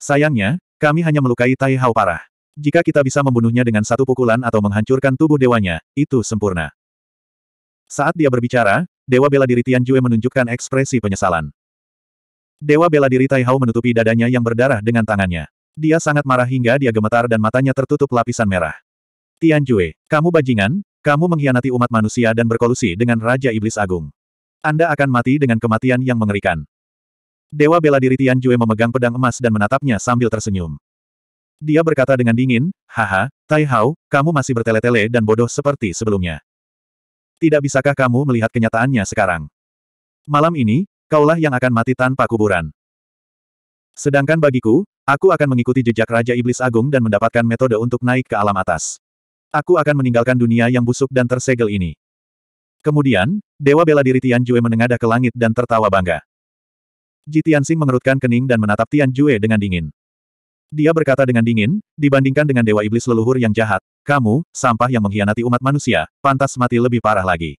Sayangnya, kami hanya melukai Tai Hao parah. Jika kita bisa membunuhnya dengan satu pukulan atau menghancurkan tubuh dewanya, itu sempurna. Saat dia berbicara, Dewa Bela Diri Tian Jue menunjukkan ekspresi penyesalan. Dewa Bela Diri Tai Hao menutupi dadanya yang berdarah dengan tangannya. Dia sangat marah hingga dia gemetar dan matanya tertutup lapisan merah. Tian Jue, kamu bajingan, kamu mengkhianati umat manusia dan berkolusi dengan Raja Iblis Agung. Anda akan mati dengan kematian yang mengerikan. Dewa Bela Diri Tian Jue memegang pedang emas dan menatapnya sambil tersenyum. Dia berkata dengan dingin, haha, Tai Hao, kamu masih bertele-tele dan bodoh seperti sebelumnya. Tidak bisakah kamu melihat kenyataannya sekarang? Malam ini, kaulah yang akan mati tanpa kuburan. Sedangkan bagiku, aku akan mengikuti jejak Raja Iblis Agung dan mendapatkan metode untuk naik ke alam atas. Aku akan meninggalkan dunia yang busuk dan tersegel ini. Kemudian, Dewa Bela Diri Tian Jue menengadah ke langit dan tertawa bangga. Ji Tianxing mengerutkan kening dan menatap Tian Jue dengan dingin. Dia berkata dengan dingin, dibandingkan dengan Dewa Iblis leluhur yang jahat, kamu, sampah yang mengkhianati umat manusia, pantas mati lebih parah lagi.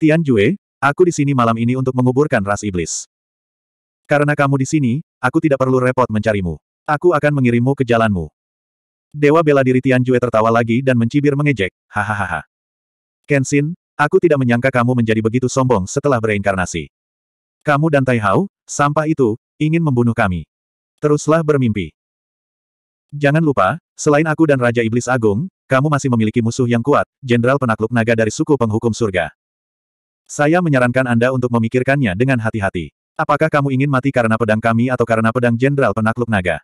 Tian Jue, aku di sini malam ini untuk menguburkan ras iblis. Karena kamu di sini, aku tidak perlu repot mencarimu. Aku akan mengirimmu ke jalanmu. Dewa bela diri Tian Jue tertawa lagi dan mencibir mengejek, hahaha. Kenshin, aku tidak menyangka kamu menjadi begitu sombong setelah bereinkarnasi. Kamu dan Tai Hao, sampah itu, ingin membunuh kami. Teruslah bermimpi. Jangan lupa, selain aku dan Raja Iblis Agung, kamu masih memiliki musuh yang kuat, Jenderal Penakluk Naga dari suku penghukum surga. Saya menyarankan Anda untuk memikirkannya dengan hati-hati. Apakah kamu ingin mati karena pedang kami atau karena pedang Jenderal Penakluk Naga?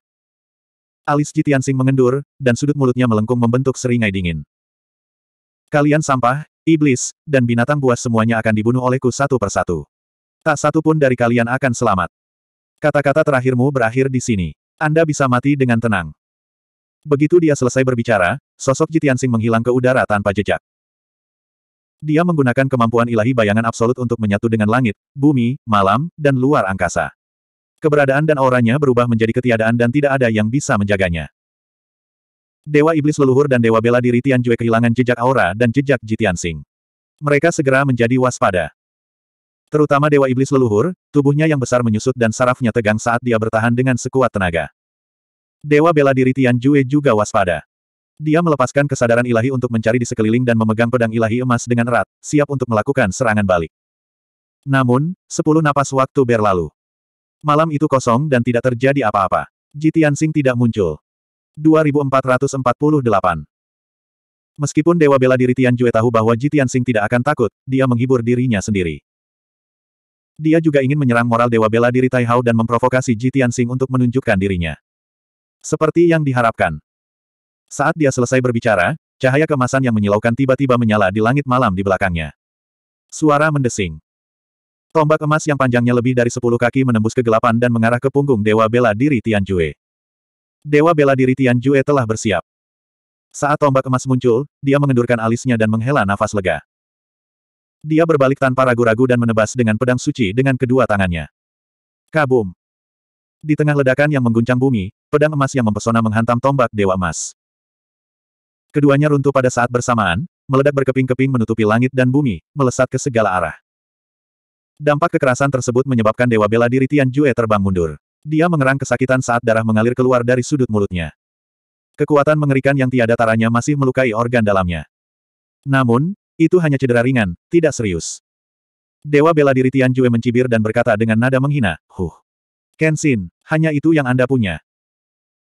Alis Jitiansing mengendur, dan sudut mulutnya melengkung membentuk seringai dingin. Kalian sampah, iblis, dan binatang buas semuanya akan dibunuh olehku satu persatu. Tak satu pun dari kalian akan selamat. Kata-kata terakhirmu berakhir di sini. Anda bisa mati dengan tenang. Begitu dia selesai berbicara, sosok Jitiansing menghilang ke udara tanpa jejak. Dia menggunakan kemampuan ilahi bayangan absolut untuk menyatu dengan langit, bumi, malam, dan luar angkasa. Keberadaan dan auranya berubah menjadi ketiadaan dan tidak ada yang bisa menjaganya. Dewa Iblis leluhur dan Dewa Bela Diri Tian Jue kehilangan jejak aura dan jejak Jitiansing. Mereka segera menjadi waspada. Terutama Dewa Iblis leluhur, tubuhnya yang besar menyusut dan sarafnya tegang saat dia bertahan dengan sekuat tenaga. Dewa bela diri Tian Jue juga waspada. Dia melepaskan kesadaran ilahi untuk mencari di sekeliling dan memegang pedang ilahi emas dengan erat, siap untuk melakukan serangan balik. Namun, sepuluh napas waktu berlalu. Malam itu kosong dan tidak terjadi apa-apa. Jitian Sing tidak muncul. 2448 Meskipun Dewa Bela Diri Tian Jue tahu bahwa Jitian Sing tidak akan takut, dia menghibur dirinya sendiri. Dia juga ingin menyerang moral Dewa Bela Diri Tai Hao dan memprovokasi Jitian Sing untuk menunjukkan dirinya. Seperti yang diharapkan. Saat dia selesai berbicara, cahaya kemasan yang menyilaukan tiba-tiba menyala di langit malam di belakangnya. Suara mendesing. Tombak emas yang panjangnya lebih dari sepuluh kaki menembus kegelapan dan mengarah ke punggung Dewa Bela Diri Tian Jue. Dewa Bela Diri Tian Jue telah bersiap. Saat tombak emas muncul, dia mengendurkan alisnya dan menghela nafas lega. Dia berbalik tanpa ragu-ragu dan menebas dengan pedang suci dengan kedua tangannya. Kabum! Di tengah ledakan yang mengguncang bumi, pedang emas yang mempesona menghantam tombak Dewa Emas. Keduanya runtuh pada saat bersamaan, meledak berkeping-keping menutupi langit dan bumi, melesat ke segala arah. Dampak kekerasan tersebut menyebabkan Dewa Bela Diri Tian Jue terbang mundur. Dia mengerang kesakitan saat darah mengalir keluar dari sudut mulutnya. Kekuatan mengerikan yang tiada taranya masih melukai organ dalamnya. Namun, itu hanya cedera ringan, tidak serius. Dewa Bela Diri Tian Jue mencibir dan berkata dengan nada menghina, Huh. Kenshin, hanya itu yang Anda punya.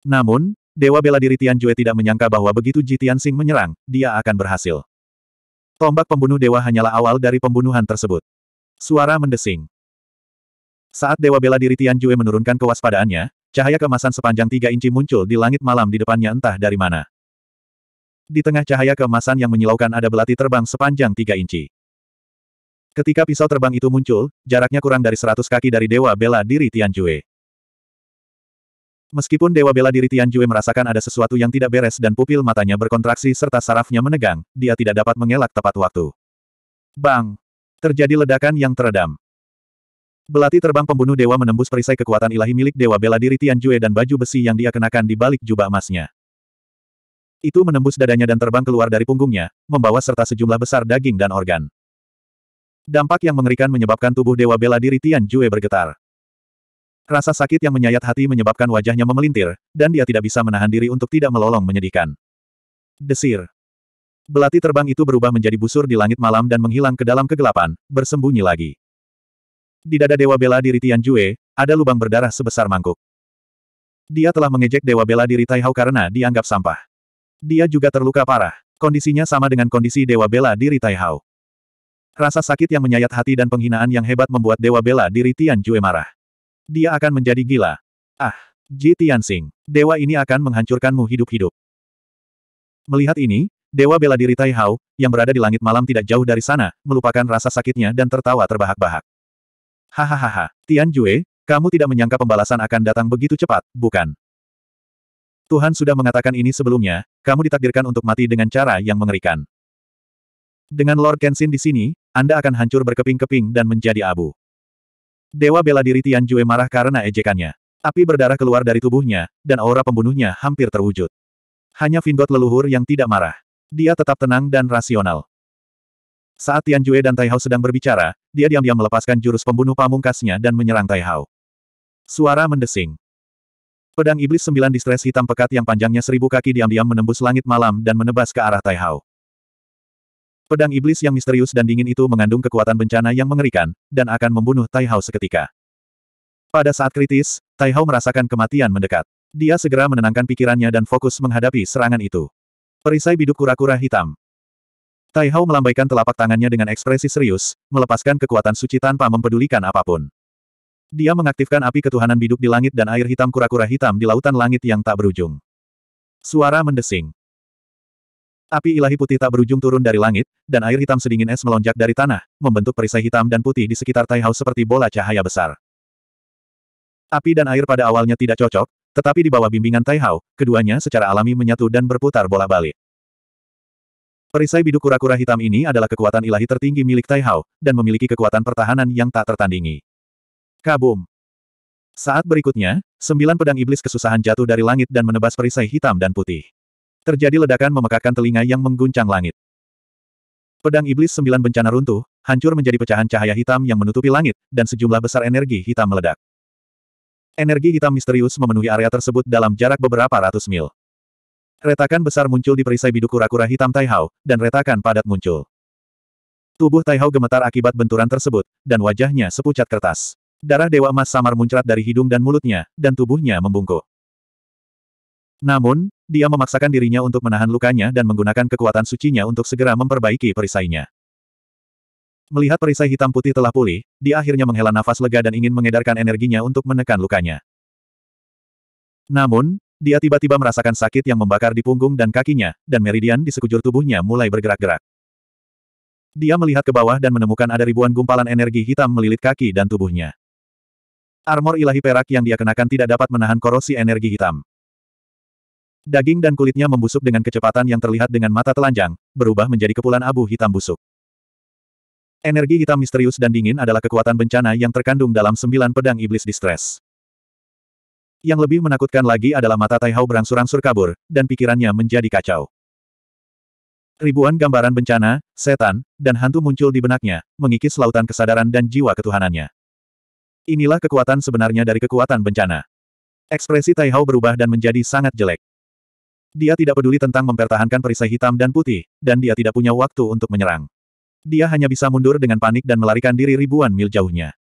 Namun, Dewa Bela Diri Tian Jue tidak menyangka bahwa begitu Ji Tianxing menyerang, dia akan berhasil. Tombak pembunuh dewa hanyalah awal dari pembunuhan tersebut. Suara mendesing. Saat Dewa Bela Diri Tianjue menurunkan kewaspadaannya, cahaya keemasan sepanjang tiga inci muncul di langit malam di depannya entah dari mana. Di tengah cahaya keemasan yang menyilaukan ada belati terbang sepanjang tiga inci. Ketika pisau terbang itu muncul, jaraknya kurang dari seratus kaki dari Dewa Bela Diri Tianjue. Meskipun Dewa Bela Diri Tianjue merasakan ada sesuatu yang tidak beres dan pupil matanya berkontraksi serta sarafnya menegang, dia tidak dapat mengelak tepat waktu. Bang! Terjadi ledakan yang teredam. Belati terbang pembunuh dewa menembus perisai kekuatan ilahi milik Dewa Bela Diri Tianjue dan baju besi yang dia kenakan di balik jubah emasnya. Itu menembus dadanya dan terbang keluar dari punggungnya, membawa serta sejumlah besar daging dan organ. Dampak yang mengerikan menyebabkan tubuh Dewa Bela Diri Tianjue bergetar. Rasa sakit yang menyayat hati menyebabkan wajahnya memelintir, dan dia tidak bisa menahan diri untuk tidak melolong menyedihkan. Desir. Belati terbang itu berubah menjadi busur di langit malam dan menghilang ke dalam kegelapan, bersembunyi lagi. Di dada Dewa Bela Diri Tianjue, ada lubang berdarah sebesar mangkuk. Dia telah mengejek Dewa Bela Diri Taihao karena dianggap sampah. Dia juga terluka parah. Kondisinya sama dengan kondisi Dewa Bela Diri Taihao. Rasa sakit yang menyayat hati dan penghinaan yang hebat membuat Dewa Bela Diri Tianjue marah. Dia akan menjadi gila. Ah, Ji Tianxing, dewa ini akan menghancurkanmu hidup-hidup. Melihat ini, Dewa bela diri Tai Hao, yang berada di langit malam tidak jauh dari sana, melupakan rasa sakitnya dan tertawa terbahak-bahak. Hahaha, Tian Jue, kamu tidak menyangka pembalasan akan datang begitu cepat, bukan? Tuhan sudah mengatakan ini sebelumnya, kamu ditakdirkan untuk mati dengan cara yang mengerikan. Dengan Lord Kenshin di sini, Anda akan hancur berkeping-keping dan menjadi abu. Dewa bela diri Tian Jue marah karena ejekannya. Api berdarah keluar dari tubuhnya, dan aura pembunuhnya hampir terwujud. Hanya Vingot leluhur yang tidak marah. Dia tetap tenang dan rasional. Saat Tian Jue dan Tai Hao sedang berbicara, dia diam-diam melepaskan jurus pembunuh pamungkasnya dan menyerang Tai Hao. Suara mendesing. Pedang iblis sembilan distres hitam pekat yang panjangnya seribu kaki diam-diam menembus langit malam dan menebas ke arah Tai Hao. Pedang iblis yang misterius dan dingin itu mengandung kekuatan bencana yang mengerikan, dan akan membunuh Tai Hao seketika. Pada saat kritis, Tai Hao merasakan kematian mendekat. Dia segera menenangkan pikirannya dan fokus menghadapi serangan itu. Perisai biduk kura-kura hitam. Tai Hao melambaikan telapak tangannya dengan ekspresi serius, melepaskan kekuatan suci tanpa mempedulikan apa pun. Dia mengaktifkan api ketuhanan biduk di langit dan air hitam kura-kura hitam di lautan langit yang tak berujung. Suara mendesing. Api ilahi putih tak berujung turun dari langit, dan air hitam sedingin es melonjak dari tanah, membentuk perisai hitam dan putih di sekitar Tai Hao seperti bola cahaya besar. Api dan air pada awalnya tidak cocok, tetapi di bawah bimbingan Tai Hao, keduanya secara alami menyatu dan berputar bola-balik. Perisai biduk kura-kura hitam ini adalah kekuatan ilahi tertinggi milik Tai Hao, dan memiliki kekuatan pertahanan yang tak tertandingi. Kabum! Saat berikutnya, sembilan pedang iblis kesusahan jatuh dari langit dan menebas perisai hitam dan putih. Terjadi ledakan memekakkan telinga yang mengguncang langit. Pedang iblis sembilan bencana runtuh, hancur menjadi pecahan cahaya hitam yang menutupi langit, dan sejumlah besar energi hitam meledak. Energi hitam misterius memenuhi area tersebut dalam jarak beberapa ratus mil. Retakan besar muncul di perisai biduk kura-kura hitam Taihao, dan retakan padat muncul. Tubuh Taihao gemetar akibat benturan tersebut, dan wajahnya sepucat kertas. Darah Dewa Emas samar muncrat dari hidung dan mulutnya, dan tubuhnya membungkuk. Namun, dia memaksakan dirinya untuk menahan lukanya dan menggunakan kekuatan sucinya untuk segera memperbaiki perisainya. Melihat perisai hitam putih telah pulih, dia akhirnya menghela nafas lega dan ingin mengedarkan energinya untuk menekan lukanya. Namun, dia tiba-tiba merasakan sakit yang membakar di punggung dan kakinya, dan meridian di sekujur tubuhnya mulai bergerak-gerak. Dia melihat ke bawah dan menemukan ada ribuan gumpalan energi hitam melilit kaki dan tubuhnya. Armor ilahi perak yang dia kenakan tidak dapat menahan korosi energi hitam. Daging dan kulitnya membusuk dengan kecepatan yang terlihat dengan mata telanjang, berubah menjadi kepulan abu hitam busuk. Energi hitam misterius dan dingin adalah kekuatan bencana yang terkandung dalam sembilan pedang iblis distres. Yang lebih menakutkan lagi adalah mata Tai Hao berangsur-angsur kabur, dan pikirannya menjadi kacau. Ribuan gambaran bencana, setan, dan hantu muncul di benaknya, mengikis lautan kesadaran dan jiwa ketuhanannya. Inilah kekuatan sebenarnya dari kekuatan bencana. Ekspresi Tai Hao berubah dan menjadi sangat jelek. Dia tidak peduli tentang mempertahankan perisai hitam dan putih, dan dia tidak punya waktu untuk menyerang. Dia hanya bisa mundur dengan panik dan melarikan diri ribuan mil jauhnya.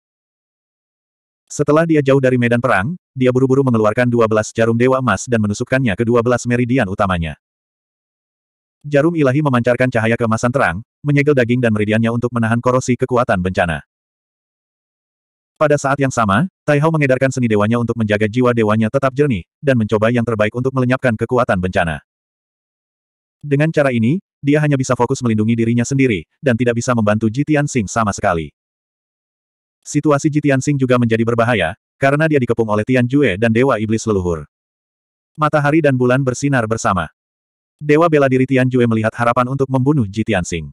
Setelah dia jauh dari medan perang, dia buru-buru mengeluarkan 12 jarum dewa emas dan menusukkannya ke 12 meridian utamanya. Jarum ilahi memancarkan cahaya keemasan terang, menyegel daging dan meridiannya untuk menahan korosi kekuatan bencana. Pada saat yang sama, Tai Hao mengedarkan seni dewanya untuk menjaga jiwa dewanya tetap jernih, dan mencoba yang terbaik untuk melenyapkan kekuatan bencana. Dengan cara ini, dia hanya bisa fokus melindungi dirinya sendiri, dan tidak bisa membantu Jitian Sing sama sekali. Situasi Jitian Sing juga menjadi berbahaya, karena dia dikepung oleh Tian Jue dan Dewa Iblis leluhur. Matahari dan bulan bersinar bersama. Dewa bela diri Tian Jue melihat harapan untuk membunuh Jitian Sing.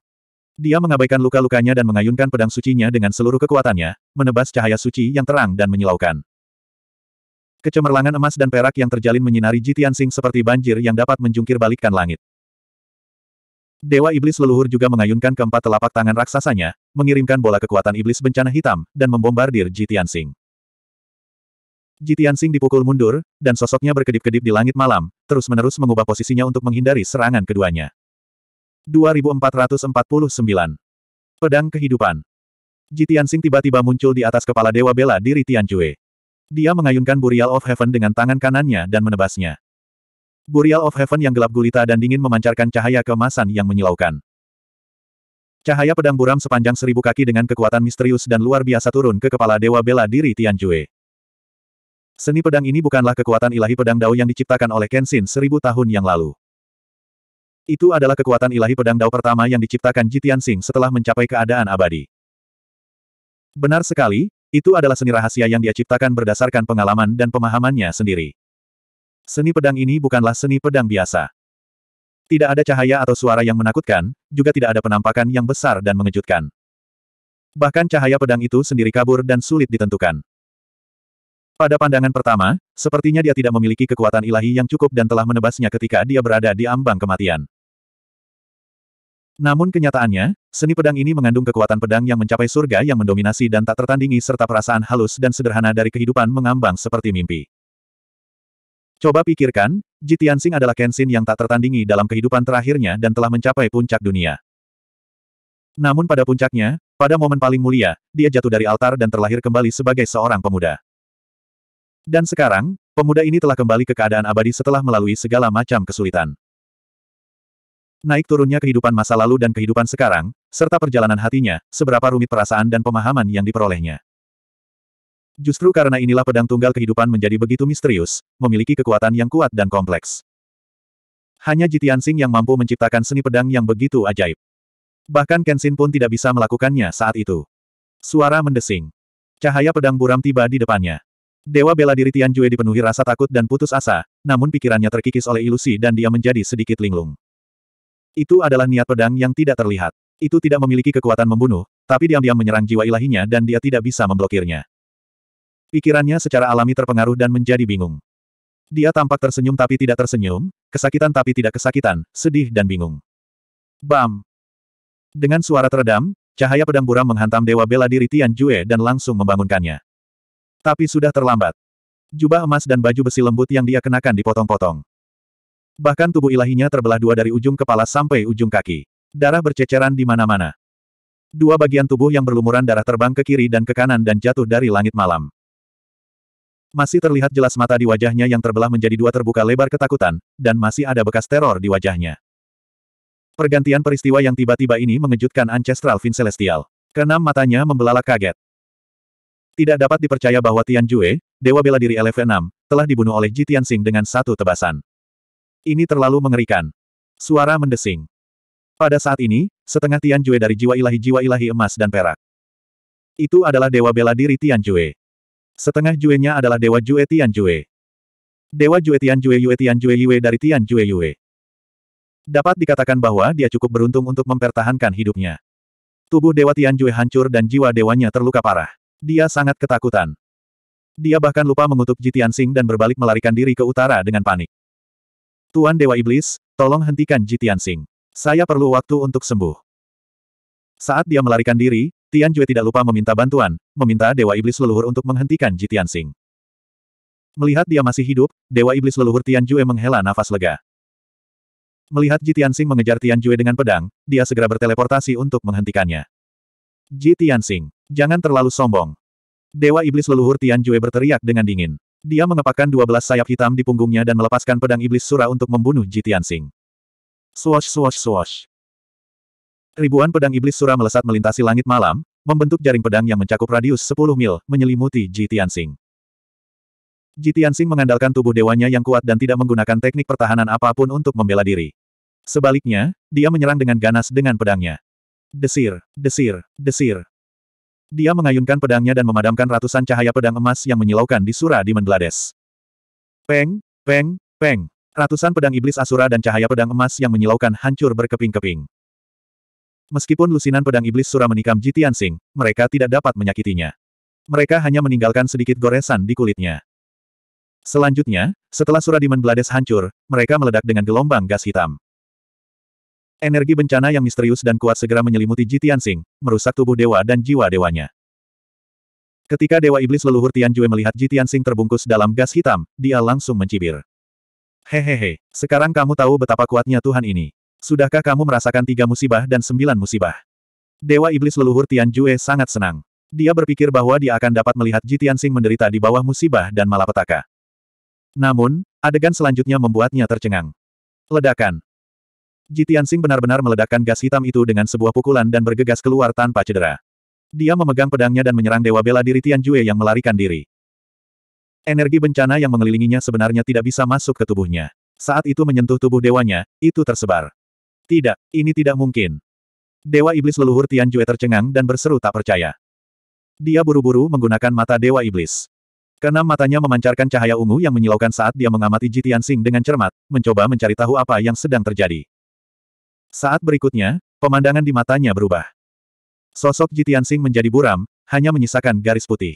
Dia mengabaikan luka-lukanya dan mengayunkan pedang sucinya dengan seluruh kekuatannya, menebas cahaya suci yang terang dan menyilaukan. Kecemerlangan emas dan perak yang terjalin menyinari Jitian Sing seperti banjir yang dapat menjungkir balikkan langit. Dewa Iblis leluhur juga mengayunkan keempat telapak tangan raksasanya, mengirimkan bola kekuatan iblis bencana hitam, dan membombardir Jitian Sing. Jitian Sing dipukul mundur, dan sosoknya berkedip-kedip di langit malam, terus-menerus mengubah posisinya untuk menghindari serangan keduanya. 2449. Pedang Kehidupan. Jitian Sing tiba-tiba muncul di atas kepala Dewa Bela diri Tian Jue. Dia mengayunkan Burial of Heaven dengan tangan kanannya dan menebasnya. Burial of Heaven yang gelap gulita dan dingin memancarkan cahaya keemasan yang menyilaukan. Cahaya pedang buram sepanjang seribu kaki dengan kekuatan misterius dan luar biasa turun ke kepala Dewa Bela diri Tian Jue. Seni pedang ini bukanlah kekuatan ilahi pedang Dao yang diciptakan oleh Kenshin seribu tahun yang lalu. Itu adalah kekuatan ilahi pedang Dao pertama yang diciptakan Jitian Sing setelah mencapai keadaan abadi. Benar sekali, itu adalah seni rahasia yang dia ciptakan berdasarkan pengalaman dan pemahamannya sendiri. Seni pedang ini bukanlah seni pedang biasa. Tidak ada cahaya atau suara yang menakutkan, juga tidak ada penampakan yang besar dan mengejutkan. Bahkan cahaya pedang itu sendiri kabur dan sulit ditentukan. Pada pandangan pertama, sepertinya dia tidak memiliki kekuatan ilahi yang cukup dan telah menebasnya ketika dia berada di ambang kematian. Namun kenyataannya, seni pedang ini mengandung kekuatan pedang yang mencapai surga yang mendominasi dan tak tertandingi serta perasaan halus dan sederhana dari kehidupan mengambang seperti mimpi. Coba pikirkan, Jitian Sing adalah Kenshin yang tak tertandingi dalam kehidupan terakhirnya dan telah mencapai puncak dunia. Namun pada puncaknya, pada momen paling mulia, dia jatuh dari altar dan terlahir kembali sebagai seorang pemuda. Dan sekarang, pemuda ini telah kembali ke keadaan abadi setelah melalui segala macam kesulitan. Naik turunnya kehidupan masa lalu dan kehidupan sekarang, serta perjalanan hatinya, seberapa rumit perasaan dan pemahaman yang diperolehnya. Justru karena inilah pedang tunggal kehidupan menjadi begitu misterius, memiliki kekuatan yang kuat dan kompleks. Hanya Jitian Sing yang mampu menciptakan seni pedang yang begitu ajaib. Bahkan Kenshin pun tidak bisa melakukannya saat itu. Suara mendesing. Cahaya pedang buram tiba di depannya. Dewa bela diri Tian Jue dipenuhi rasa takut dan putus asa, namun pikirannya terkikis oleh ilusi dan dia menjadi sedikit linglung. Itu adalah niat pedang yang tidak terlihat. Itu tidak memiliki kekuatan membunuh, tapi diam-diam menyerang jiwa ilahinya dan dia tidak bisa memblokirnya. Pikirannya secara alami terpengaruh dan menjadi bingung. Dia tampak tersenyum tapi tidak tersenyum, kesakitan tapi tidak kesakitan, sedih dan bingung. Bam! Dengan suara teredam, cahaya pedang buram menghantam Dewa Bela Diri Tian Jue dan langsung membangunkannya. Tapi sudah terlambat. Jubah emas dan baju besi lembut yang dia kenakan dipotong-potong. Bahkan tubuh ilahinya terbelah dua dari ujung kepala sampai ujung kaki. Darah berceceran di mana-mana. Dua bagian tubuh yang berlumuran darah terbang ke kiri dan ke kanan dan jatuh dari langit malam. Masih terlihat jelas mata di wajahnya yang terbelah menjadi dua terbuka lebar ketakutan, dan masih ada bekas teror di wajahnya. Pergantian peristiwa yang tiba-tiba ini mengejutkan Ancestral Fin Celestial. Kenam matanya membelalak kaget. Tidak dapat dipercaya bahwa Tian Jue, Dewa Bela Diri LV6, telah dibunuh oleh Ji Tianxing dengan satu tebasan. Ini terlalu mengerikan. Suara mendesing. Pada saat ini, setengah Tian Jue dari jiwa ilahi-jiwa ilahi emas dan perak. Itu adalah dewa bela diri Tian Jue. Setengah Jue-nya adalah dewa Jue Tian Jue. Dewa Jue Tian Jue Yue Tian Jue Yue dari Tian Jue Yue. Dapat dikatakan bahwa dia cukup beruntung untuk mempertahankan hidupnya. Tubuh Dewa Tian Jue hancur dan jiwa dewanya terluka parah. Dia sangat ketakutan. Dia bahkan lupa mengutuk Jitian Sing dan berbalik melarikan diri ke utara dengan panik. Tuan Dewa Iblis, tolong hentikan Jitian Sing. Saya perlu waktu untuk sembuh. Saat dia melarikan diri, Tian Jue tidak lupa meminta bantuan, meminta Dewa Iblis leluhur untuk menghentikan Jitian Sing. Melihat dia masih hidup, Dewa Iblis leluhur Tian Jue menghela nafas lega. Melihat Jitian Sing mengejar Tian Jue dengan pedang, dia segera berteleportasi untuk menghentikannya. Jitian Sing, jangan terlalu sombong. Dewa Iblis leluhur Tian Jue berteriak dengan dingin. Dia mengepakkan dua belas sayap hitam di punggungnya dan melepaskan pedang iblis sura untuk membunuh Jitian Sing. Swash swash swash. Ribuan pedang iblis sura melesat melintasi langit malam, membentuk jaring pedang yang mencakup radius 10 mil, menyelimuti Ji Tianxing. Ji Tianxing mengandalkan tubuh dewanya yang kuat dan tidak menggunakan teknik pertahanan apa pun untuk membela diri. Sebaliknya, dia menyerang dengan ganas dengan pedangnya. Desir, desir, desir. Dia mengayunkan pedangnya dan memadamkan ratusan cahaya pedang emas yang menyilaukan di Sura di Menglades. Peng, peng, peng. Ratusan pedang iblis Asura dan cahaya pedang emas yang menyilaukan hancur berkeping-keping. Meskipun lusinan pedang iblis Sura menikam Ji Tianxing, mereka tidak dapat menyakitinya. Mereka hanya meninggalkan sedikit goresan di kulitnya. Selanjutnya, setelah Sura Demon Blades hancur, mereka meledak dengan gelombang gas hitam. Energi bencana yang misterius dan kuat segera menyelimuti Ji Tianxing, merusak tubuh dewa dan jiwa dewanya. Ketika Dewa Iblis leluhur Tianjue melihat Ji Tianxing terbungkus dalam gas hitam, dia langsung mencibir. Hehehe, sekarang kamu tahu betapa kuatnya Tuhan ini. Sudahkah kamu merasakan tiga musibah dan sembilan musibah? Dewa Iblis leluhur Tianjue sangat senang. Dia berpikir bahwa dia akan dapat melihat Ji Tianxing menderita di bawah musibah dan malapetaka. Namun, adegan selanjutnya membuatnya tercengang. Ledakan. Jitiansing benar-benar meledakkan gas hitam itu dengan sebuah pukulan dan bergegas keluar tanpa cedera. Dia memegang pedangnya dan menyerang Dewa Bela Diri Tianjue yang melarikan diri. Energi bencana yang mengelilinginya sebenarnya tidak bisa masuk ke tubuhnya. Saat itu menyentuh tubuh dewanya, itu tersebar. Tidak, ini tidak mungkin. Dewa Iblis leluhur Tianjue tercengang dan berseru tak percaya. Dia buru-buru menggunakan mata Dewa Iblis. Keenam matanya memancarkan cahaya ungu yang menyilaukan saat dia mengamati Jitian Sing dengan cermat, mencoba mencari tahu apa yang sedang terjadi. Saat berikutnya, pemandangan di matanya berubah. Sosok Jitian Sing menjadi buram, hanya menyisakan garis putih.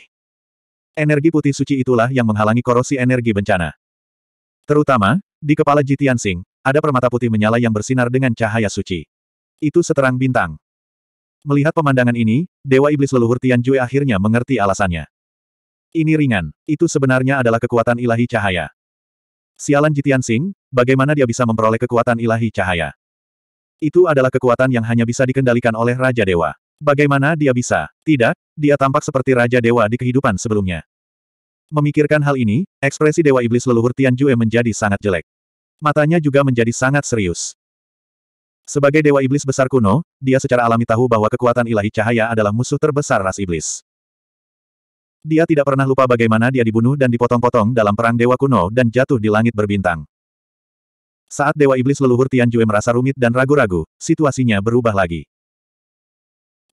Energi putih suci itulah yang menghalangi korosi energi bencana. Terutama, di kepala Jitian Sing, ada permata putih menyala yang bersinar dengan cahaya suci. Itu seterang bintang. Melihat pemandangan ini, Dewa Iblis leluhur Tian Jue akhirnya mengerti alasannya. Ini ringan. Itu sebenarnya adalah kekuatan ilahi cahaya. Sialan Jitian Sing, bagaimana dia bisa memperoleh kekuatan ilahi cahaya? Itu adalah kekuatan yang hanya bisa dikendalikan oleh Raja Dewa. Bagaimana dia bisa? Tidak, dia tampak seperti Raja Dewa di kehidupan sebelumnya. Memikirkan hal ini, ekspresi Dewa Iblis leluhur Tian Jue menjadi sangat jelek. Matanya juga menjadi sangat serius. Sebagai Dewa Iblis besar kuno, dia secara alami tahu bahwa kekuatan ilahi cahaya adalah musuh terbesar ras iblis. Dia tidak pernah lupa bagaimana dia dibunuh dan dipotong-potong dalam perang dewa kuno dan jatuh di langit berbintang. Saat Dewa Iblis leluhur Tianjue merasa rumit dan ragu-ragu, situasinya berubah lagi.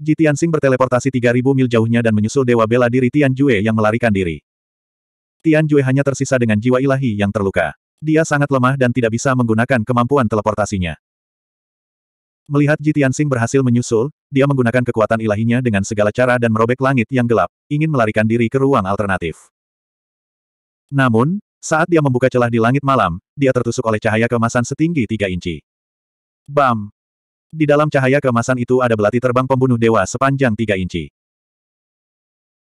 Ji Tianxing berteleportasi 3000 mil jauhnya dan menyusul Dewa Bela Diri Tianjue yang melarikan diri. Tianjue hanya tersisa dengan jiwa ilahi yang terluka. Dia sangat lemah dan tidak bisa menggunakan kemampuan teleportasinya. Melihat Ji Tianxing berhasil menyusul, dia menggunakan kekuatan ilahinya dengan segala cara dan merobek langit yang gelap, ingin melarikan diri ke ruang alternatif. Namun, saat dia membuka celah di langit malam, dia tertusuk oleh cahaya kemasan setinggi tiga inci. Bam! Di dalam cahaya kemasan itu ada belati terbang pembunuh dewa sepanjang tiga inci.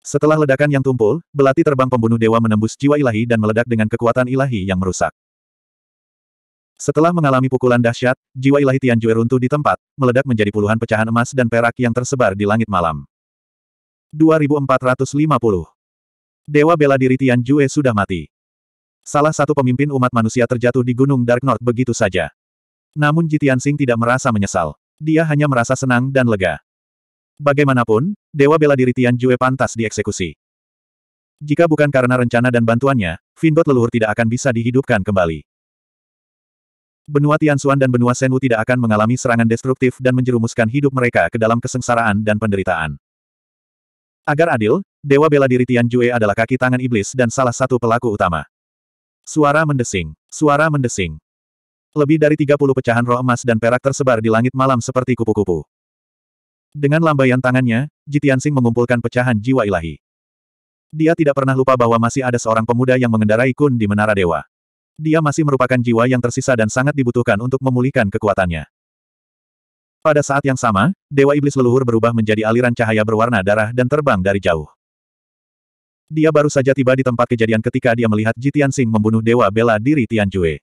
Setelah ledakan yang tumpul, belati terbang pembunuh dewa menembus jiwa ilahi dan meledak dengan kekuatan ilahi yang merusak. Setelah mengalami pukulan dahsyat, jiwa ilahi Tian Jue runtuh di tempat, meledak menjadi puluhan pecahan emas dan perak yang tersebar di langit malam. 2450 Dewa bela diri Tian Jue sudah mati. Salah satu pemimpin umat manusia terjatuh di Gunung Dark North begitu saja. Namun Ji Tianxing tidak merasa menyesal. Dia hanya merasa senang dan lega. Bagaimanapun, Dewa bela diri Tian Jue pantas dieksekusi. Jika bukan karena rencana dan bantuannya, Finbot leluhur tidak akan bisa dihidupkan kembali benua Tianxuan dan benua Shenwu tidak akan mengalami serangan destruktif dan menjerumuskan hidup mereka ke dalam kesengsaraan dan penderitaan. Agar adil, Dewa Bela Diri Tian Jue adalah kaki tangan iblis dan salah satu pelaku utama. Suara mendesing. Suara mendesing. Lebih dari 30 pecahan roh emas dan perak tersebar di langit malam seperti kupu-kupu. Dengan lambaian tangannya, Jitiansing mengumpulkan pecahan jiwa ilahi. Dia tidak pernah lupa bahwa masih ada seorang pemuda yang mengendarai kun di Menara Dewa. Dia masih merupakan jiwa yang tersisa dan sangat dibutuhkan untuk memulihkan kekuatannya. Pada saat yang sama, Dewa Iblis leluhur berubah menjadi aliran cahaya berwarna darah dan terbang dari jauh. Dia baru saja tiba di tempat kejadian ketika dia melihat Jitian Sing membunuh Dewa bela diri Tianjue.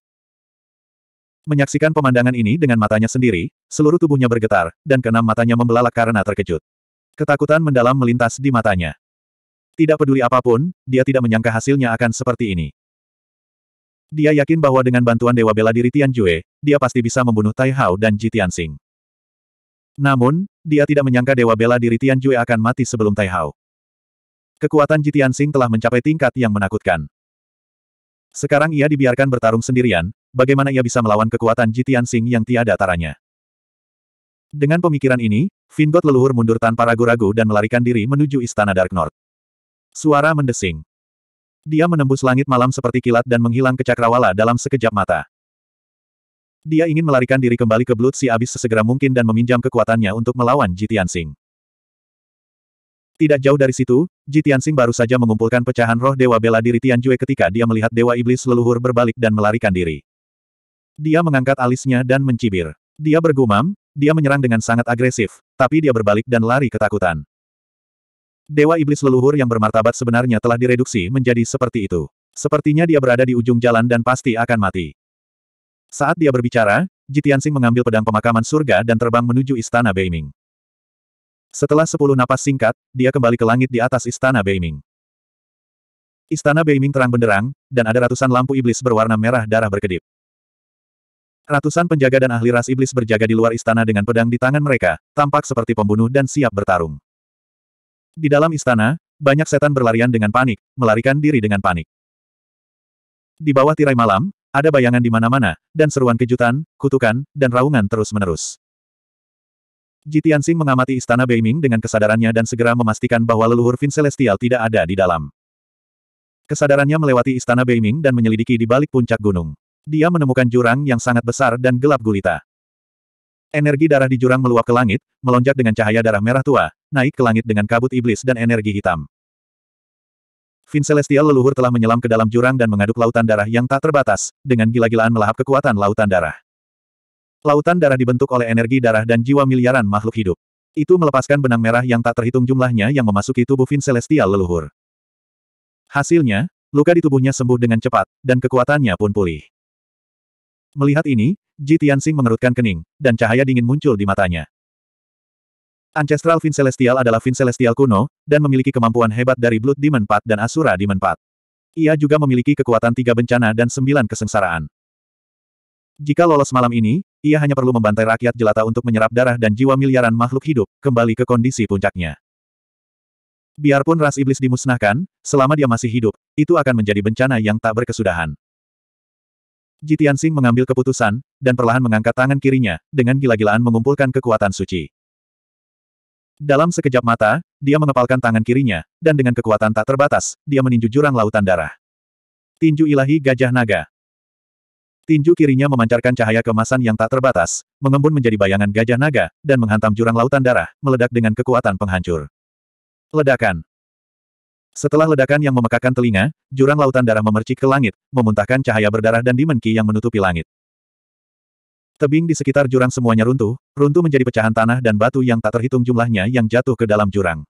Menyaksikan pemandangan ini dengan matanya sendiri, seluruh tubuhnya bergetar, dan keenam matanya membelalak karena terkejut. Ketakutan mendalam melintas di matanya. Tidak peduli apa pun, dia tidak menyangka hasilnya akan seperti ini. Dia yakin bahwa dengan bantuan Dewa Bela Diri Tian Jue, dia pasti bisa membunuh Tai Hao dan Ji Tianxing. Namun, dia tidak menyangka Dewa Bela Diri Tianjue akan mati sebelum Tai Hao. Kekuatan Jitian Sing telah mencapai tingkat yang menakutkan. Sekarang ia dibiarkan bertarung sendirian, bagaimana ia bisa melawan kekuatan Jitian Sing yang tiada taranya. Dengan pemikiran ini, Vingot leluhur mundur tanpa ragu-ragu dan melarikan diri menuju Istana Dark North. Suara mendesing. Dia menembus langit malam seperti kilat dan menghilang ke cakrawala dalam sekejap mata. Dia ingin melarikan diri kembali ke Blood Sea Abyss sesegera mungkin dan meminjam kekuatannya untuk melawan Jitian Sing. Tidak jauh dari situ, Jitian Sing baru saja mengumpulkan pecahan roh Dewa Bela Diri Tianjue ketika dia melihat Dewa Iblis leluhur berbalik dan melarikan diri. Dia mengangkat alisnya dan mencibir. Dia bergumam, dia menyerang dengan sangat agresif, tapi dia berbalik dan lari ketakutan. Dewa Iblis leluhur yang bermartabat sebenarnya telah direduksi menjadi seperti itu. Sepertinya dia berada di ujung jalan dan pasti akan mati. Saat dia berbicara, Jitiansing mengambil pedang pemakaman surga dan terbang menuju Istana Beiming. Setelah sepuluh napas singkat, dia kembali ke langit di atas Istana Beiming. Istana Beiming terang benderang, dan ada ratusan lampu iblis berwarna merah darah berkedip. Ratusan penjaga dan ahli ras iblis berjaga di luar istana dengan pedang di tangan mereka, tampak seperti pembunuh dan siap bertarung. Di dalam istana, banyak setan berlarian dengan panik, melarikan diri dengan panik. Di bawah tirai malam, ada bayangan di mana-mana, dan seruan kejutan, kutukan, dan raungan terus-menerus. Jitiansing mengamati istana Beiming dengan kesadarannya dan segera memastikan bahwa leluhur Vin Celestial tidak ada di dalam. Kesadarannya melewati istana Beiming dan menyelidiki di balik puncak gunung. Dia menemukan jurang yang sangat besar dan gelap gulita. Energi darah di jurang meluap ke langit, melonjak dengan cahaya darah merah tua, naik ke langit dengan kabut iblis dan energi hitam. Vin Celestial leluhur telah menyelam ke dalam jurang dan mengaduk lautan darah yang tak terbatas, dengan gila-gilaan melahap kekuatan lautan darah. Lautan darah dibentuk oleh energi darah dan jiwa miliaran makhluk hidup. Itu melepaskan benang merah yang tak terhitung jumlahnya yang memasuki tubuh Vin Celestial leluhur. Hasilnya, luka di tubuhnya sembuh dengan cepat, dan kekuatannya pun pulih. Melihat ini, Ji Tianxing mengerutkan kening, dan cahaya dingin muncul di matanya. Ancestral Fin Celestial adalah Fin Celestial kuno, dan memiliki kemampuan hebat dari Blood Demon Path dan Asura Demon Path. Ia juga memiliki kekuatan tiga bencana dan sembilan kesengsaraan. Jika lolos malam ini, ia hanya perlu membantai rakyat jelata untuk menyerap darah dan jiwa miliaran makhluk hidup, kembali ke kondisi puncaknya. Biarpun ras iblis dimusnahkan, selama dia masih hidup, itu akan menjadi bencana yang tak berkesudahan. Jitiansing mengambil keputusan, dan perlahan mengangkat tangan kirinya, dengan gila-gilaan mengumpulkan kekuatan suci. Dalam sekejap mata, dia mengepalkan tangan kirinya, dan dengan kekuatan tak terbatas, dia meninju jurang lautan darah. Tinju ilahi gajah naga. Tinju kirinya memancarkan cahaya kemasan yang tak terbatas, mengembun menjadi bayangan gajah naga, dan menghantam jurang lautan darah, meledak dengan kekuatan penghancur. Ledakan. Setelah ledakan yang memekakan telinga, jurang lautan darah memercik ke langit, memuntahkan cahaya berdarah dan dimenki yang menutupi langit. Tebing di sekitar jurang semuanya runtuh, runtuh menjadi pecahan tanah dan batu yang tak terhitung jumlahnya yang jatuh ke dalam jurang.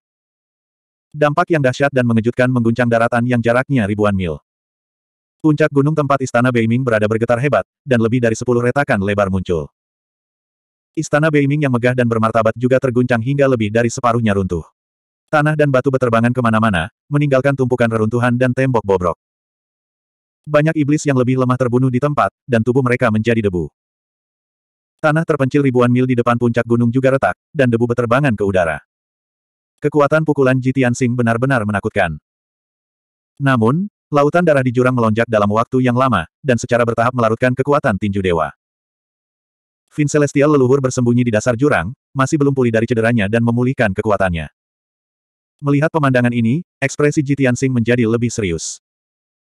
Dampak yang dahsyat dan mengejutkan mengguncang daratan yang jaraknya ribuan mil. Puncak gunung tempat istana Beiming berada bergetar hebat, dan lebih dari sepuluh retakan lebar muncul. Istana Beiming yang megah dan bermartabat juga terguncang hingga lebih dari separuhnya runtuh. Tanah dan batu beterbangan ke mana-mana, meninggalkan tumpukan reruntuhan dan tembok bobrok. Banyak iblis yang lebih lemah terbunuh di tempat, dan tubuh mereka menjadi debu. Tanah terpencil ribuan mil di depan puncak gunung juga retak, dan debu beterbangan ke udara. Kekuatan pukulan Jitian Sing benar-benar menakutkan. Namun, lautan darah di jurang melonjak dalam waktu yang lama, dan secara bertahap melarutkan kekuatan tinju dewa. Vin Celestial leluhur bersembunyi di dasar jurang, masih belum pulih dari cederanya dan memulihkan kekuatannya. Melihat pemandangan ini, ekspresi Jitian Sing menjadi lebih serius.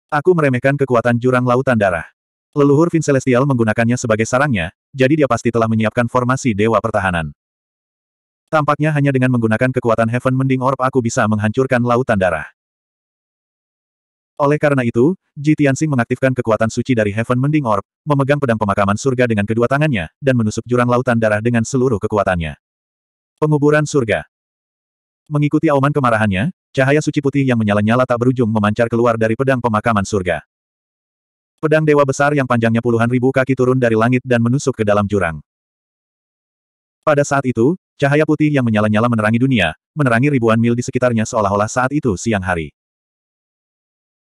Aku meremehkan kekuatan jurang lautan darah. Leluhur Vin Celestial menggunakannya sebagai sarangnya, jadi dia pasti telah menyiapkan formasi dewa pertahanan. Tampaknya hanya dengan menggunakan kekuatan Heaven Mending Orb aku bisa menghancurkan lautan darah. Oleh karena itu, Ji Tianxing mengaktifkan kekuatan suci dari Heaven Mending Orb, memegang pedang pemakaman surga dengan kedua tangannya, dan menusuk jurang lautan darah dengan seluruh kekuatannya. Penguburan surga Mengikuti auman kemarahannya, cahaya suci putih yang menyala-nyala tak berujung memancar keluar dari pedang pemakaman surga. Pedang dewa besar yang panjangnya puluhan ribu kaki turun dari langit dan menusuk ke dalam jurang. Pada saat itu, cahaya putih yang menyala-nyala menerangi dunia, menerangi ribuan mil di sekitarnya seolah-olah saat itu siang hari.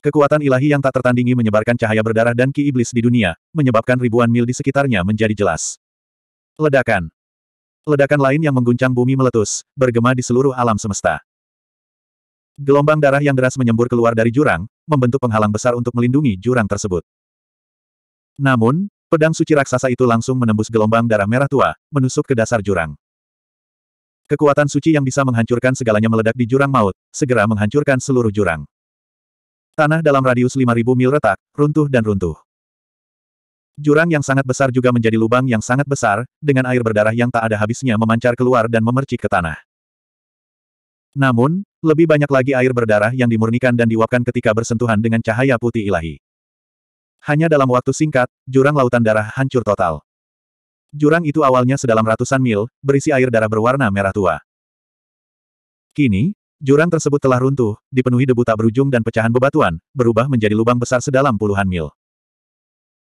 Kekuatan ilahi yang tak tertandingi menyebarkan cahaya berdarah dan ki iblis di dunia, menyebabkan ribuan mil di sekitarnya menjadi jelas. Ledakan. Ledakan lain yang mengguncang bumi meletus, bergema di seluruh alam semesta. Gelombang darah yang deras menyembur keluar dari jurang, membentuk penghalang besar untuk melindungi jurang tersebut. Namun, pedang suci raksasa itu langsung menembus gelombang darah merah tua, menusuk ke dasar jurang. Kekuatan suci yang bisa menghancurkan segalanya meledak di jurang maut, segera menghancurkan seluruh jurang. Tanah dalam radius 5000 mil retak, runtuh dan runtuh. Jurang yang sangat besar juga menjadi lubang yang sangat besar, dengan air berdarah yang tak ada habisnya memancar keluar dan memercik ke tanah. Namun, lebih banyak lagi air berdarah yang dimurnikan dan diuapkan ketika bersentuhan dengan cahaya putih ilahi. Hanya dalam waktu singkat, jurang lautan darah hancur total. Jurang itu awalnya sedalam ratusan mil, berisi air darah berwarna merah tua. Kini, jurang tersebut telah runtuh, dipenuhi debu tak berujung dan pecahan bebatuan, berubah menjadi lubang besar sedalam puluhan mil.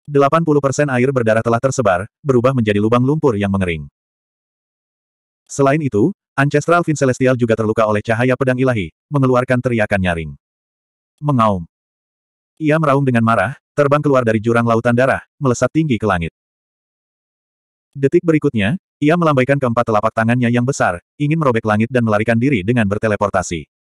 80% air berdarah telah tersebar, berubah menjadi lubang lumpur yang mengering. Selain itu, Ancestral Fin Celestial juga terluka oleh cahaya pedang ilahi, mengeluarkan teriakan nyaring. Mengaum. Ia meraung dengan marah, terbang keluar dari jurang lautan darah, melesat tinggi ke langit. Detik berikutnya, ia melambaikan keempat telapak tangannya yang besar, ingin merobek langit dan melarikan diri dengan berteleportasi.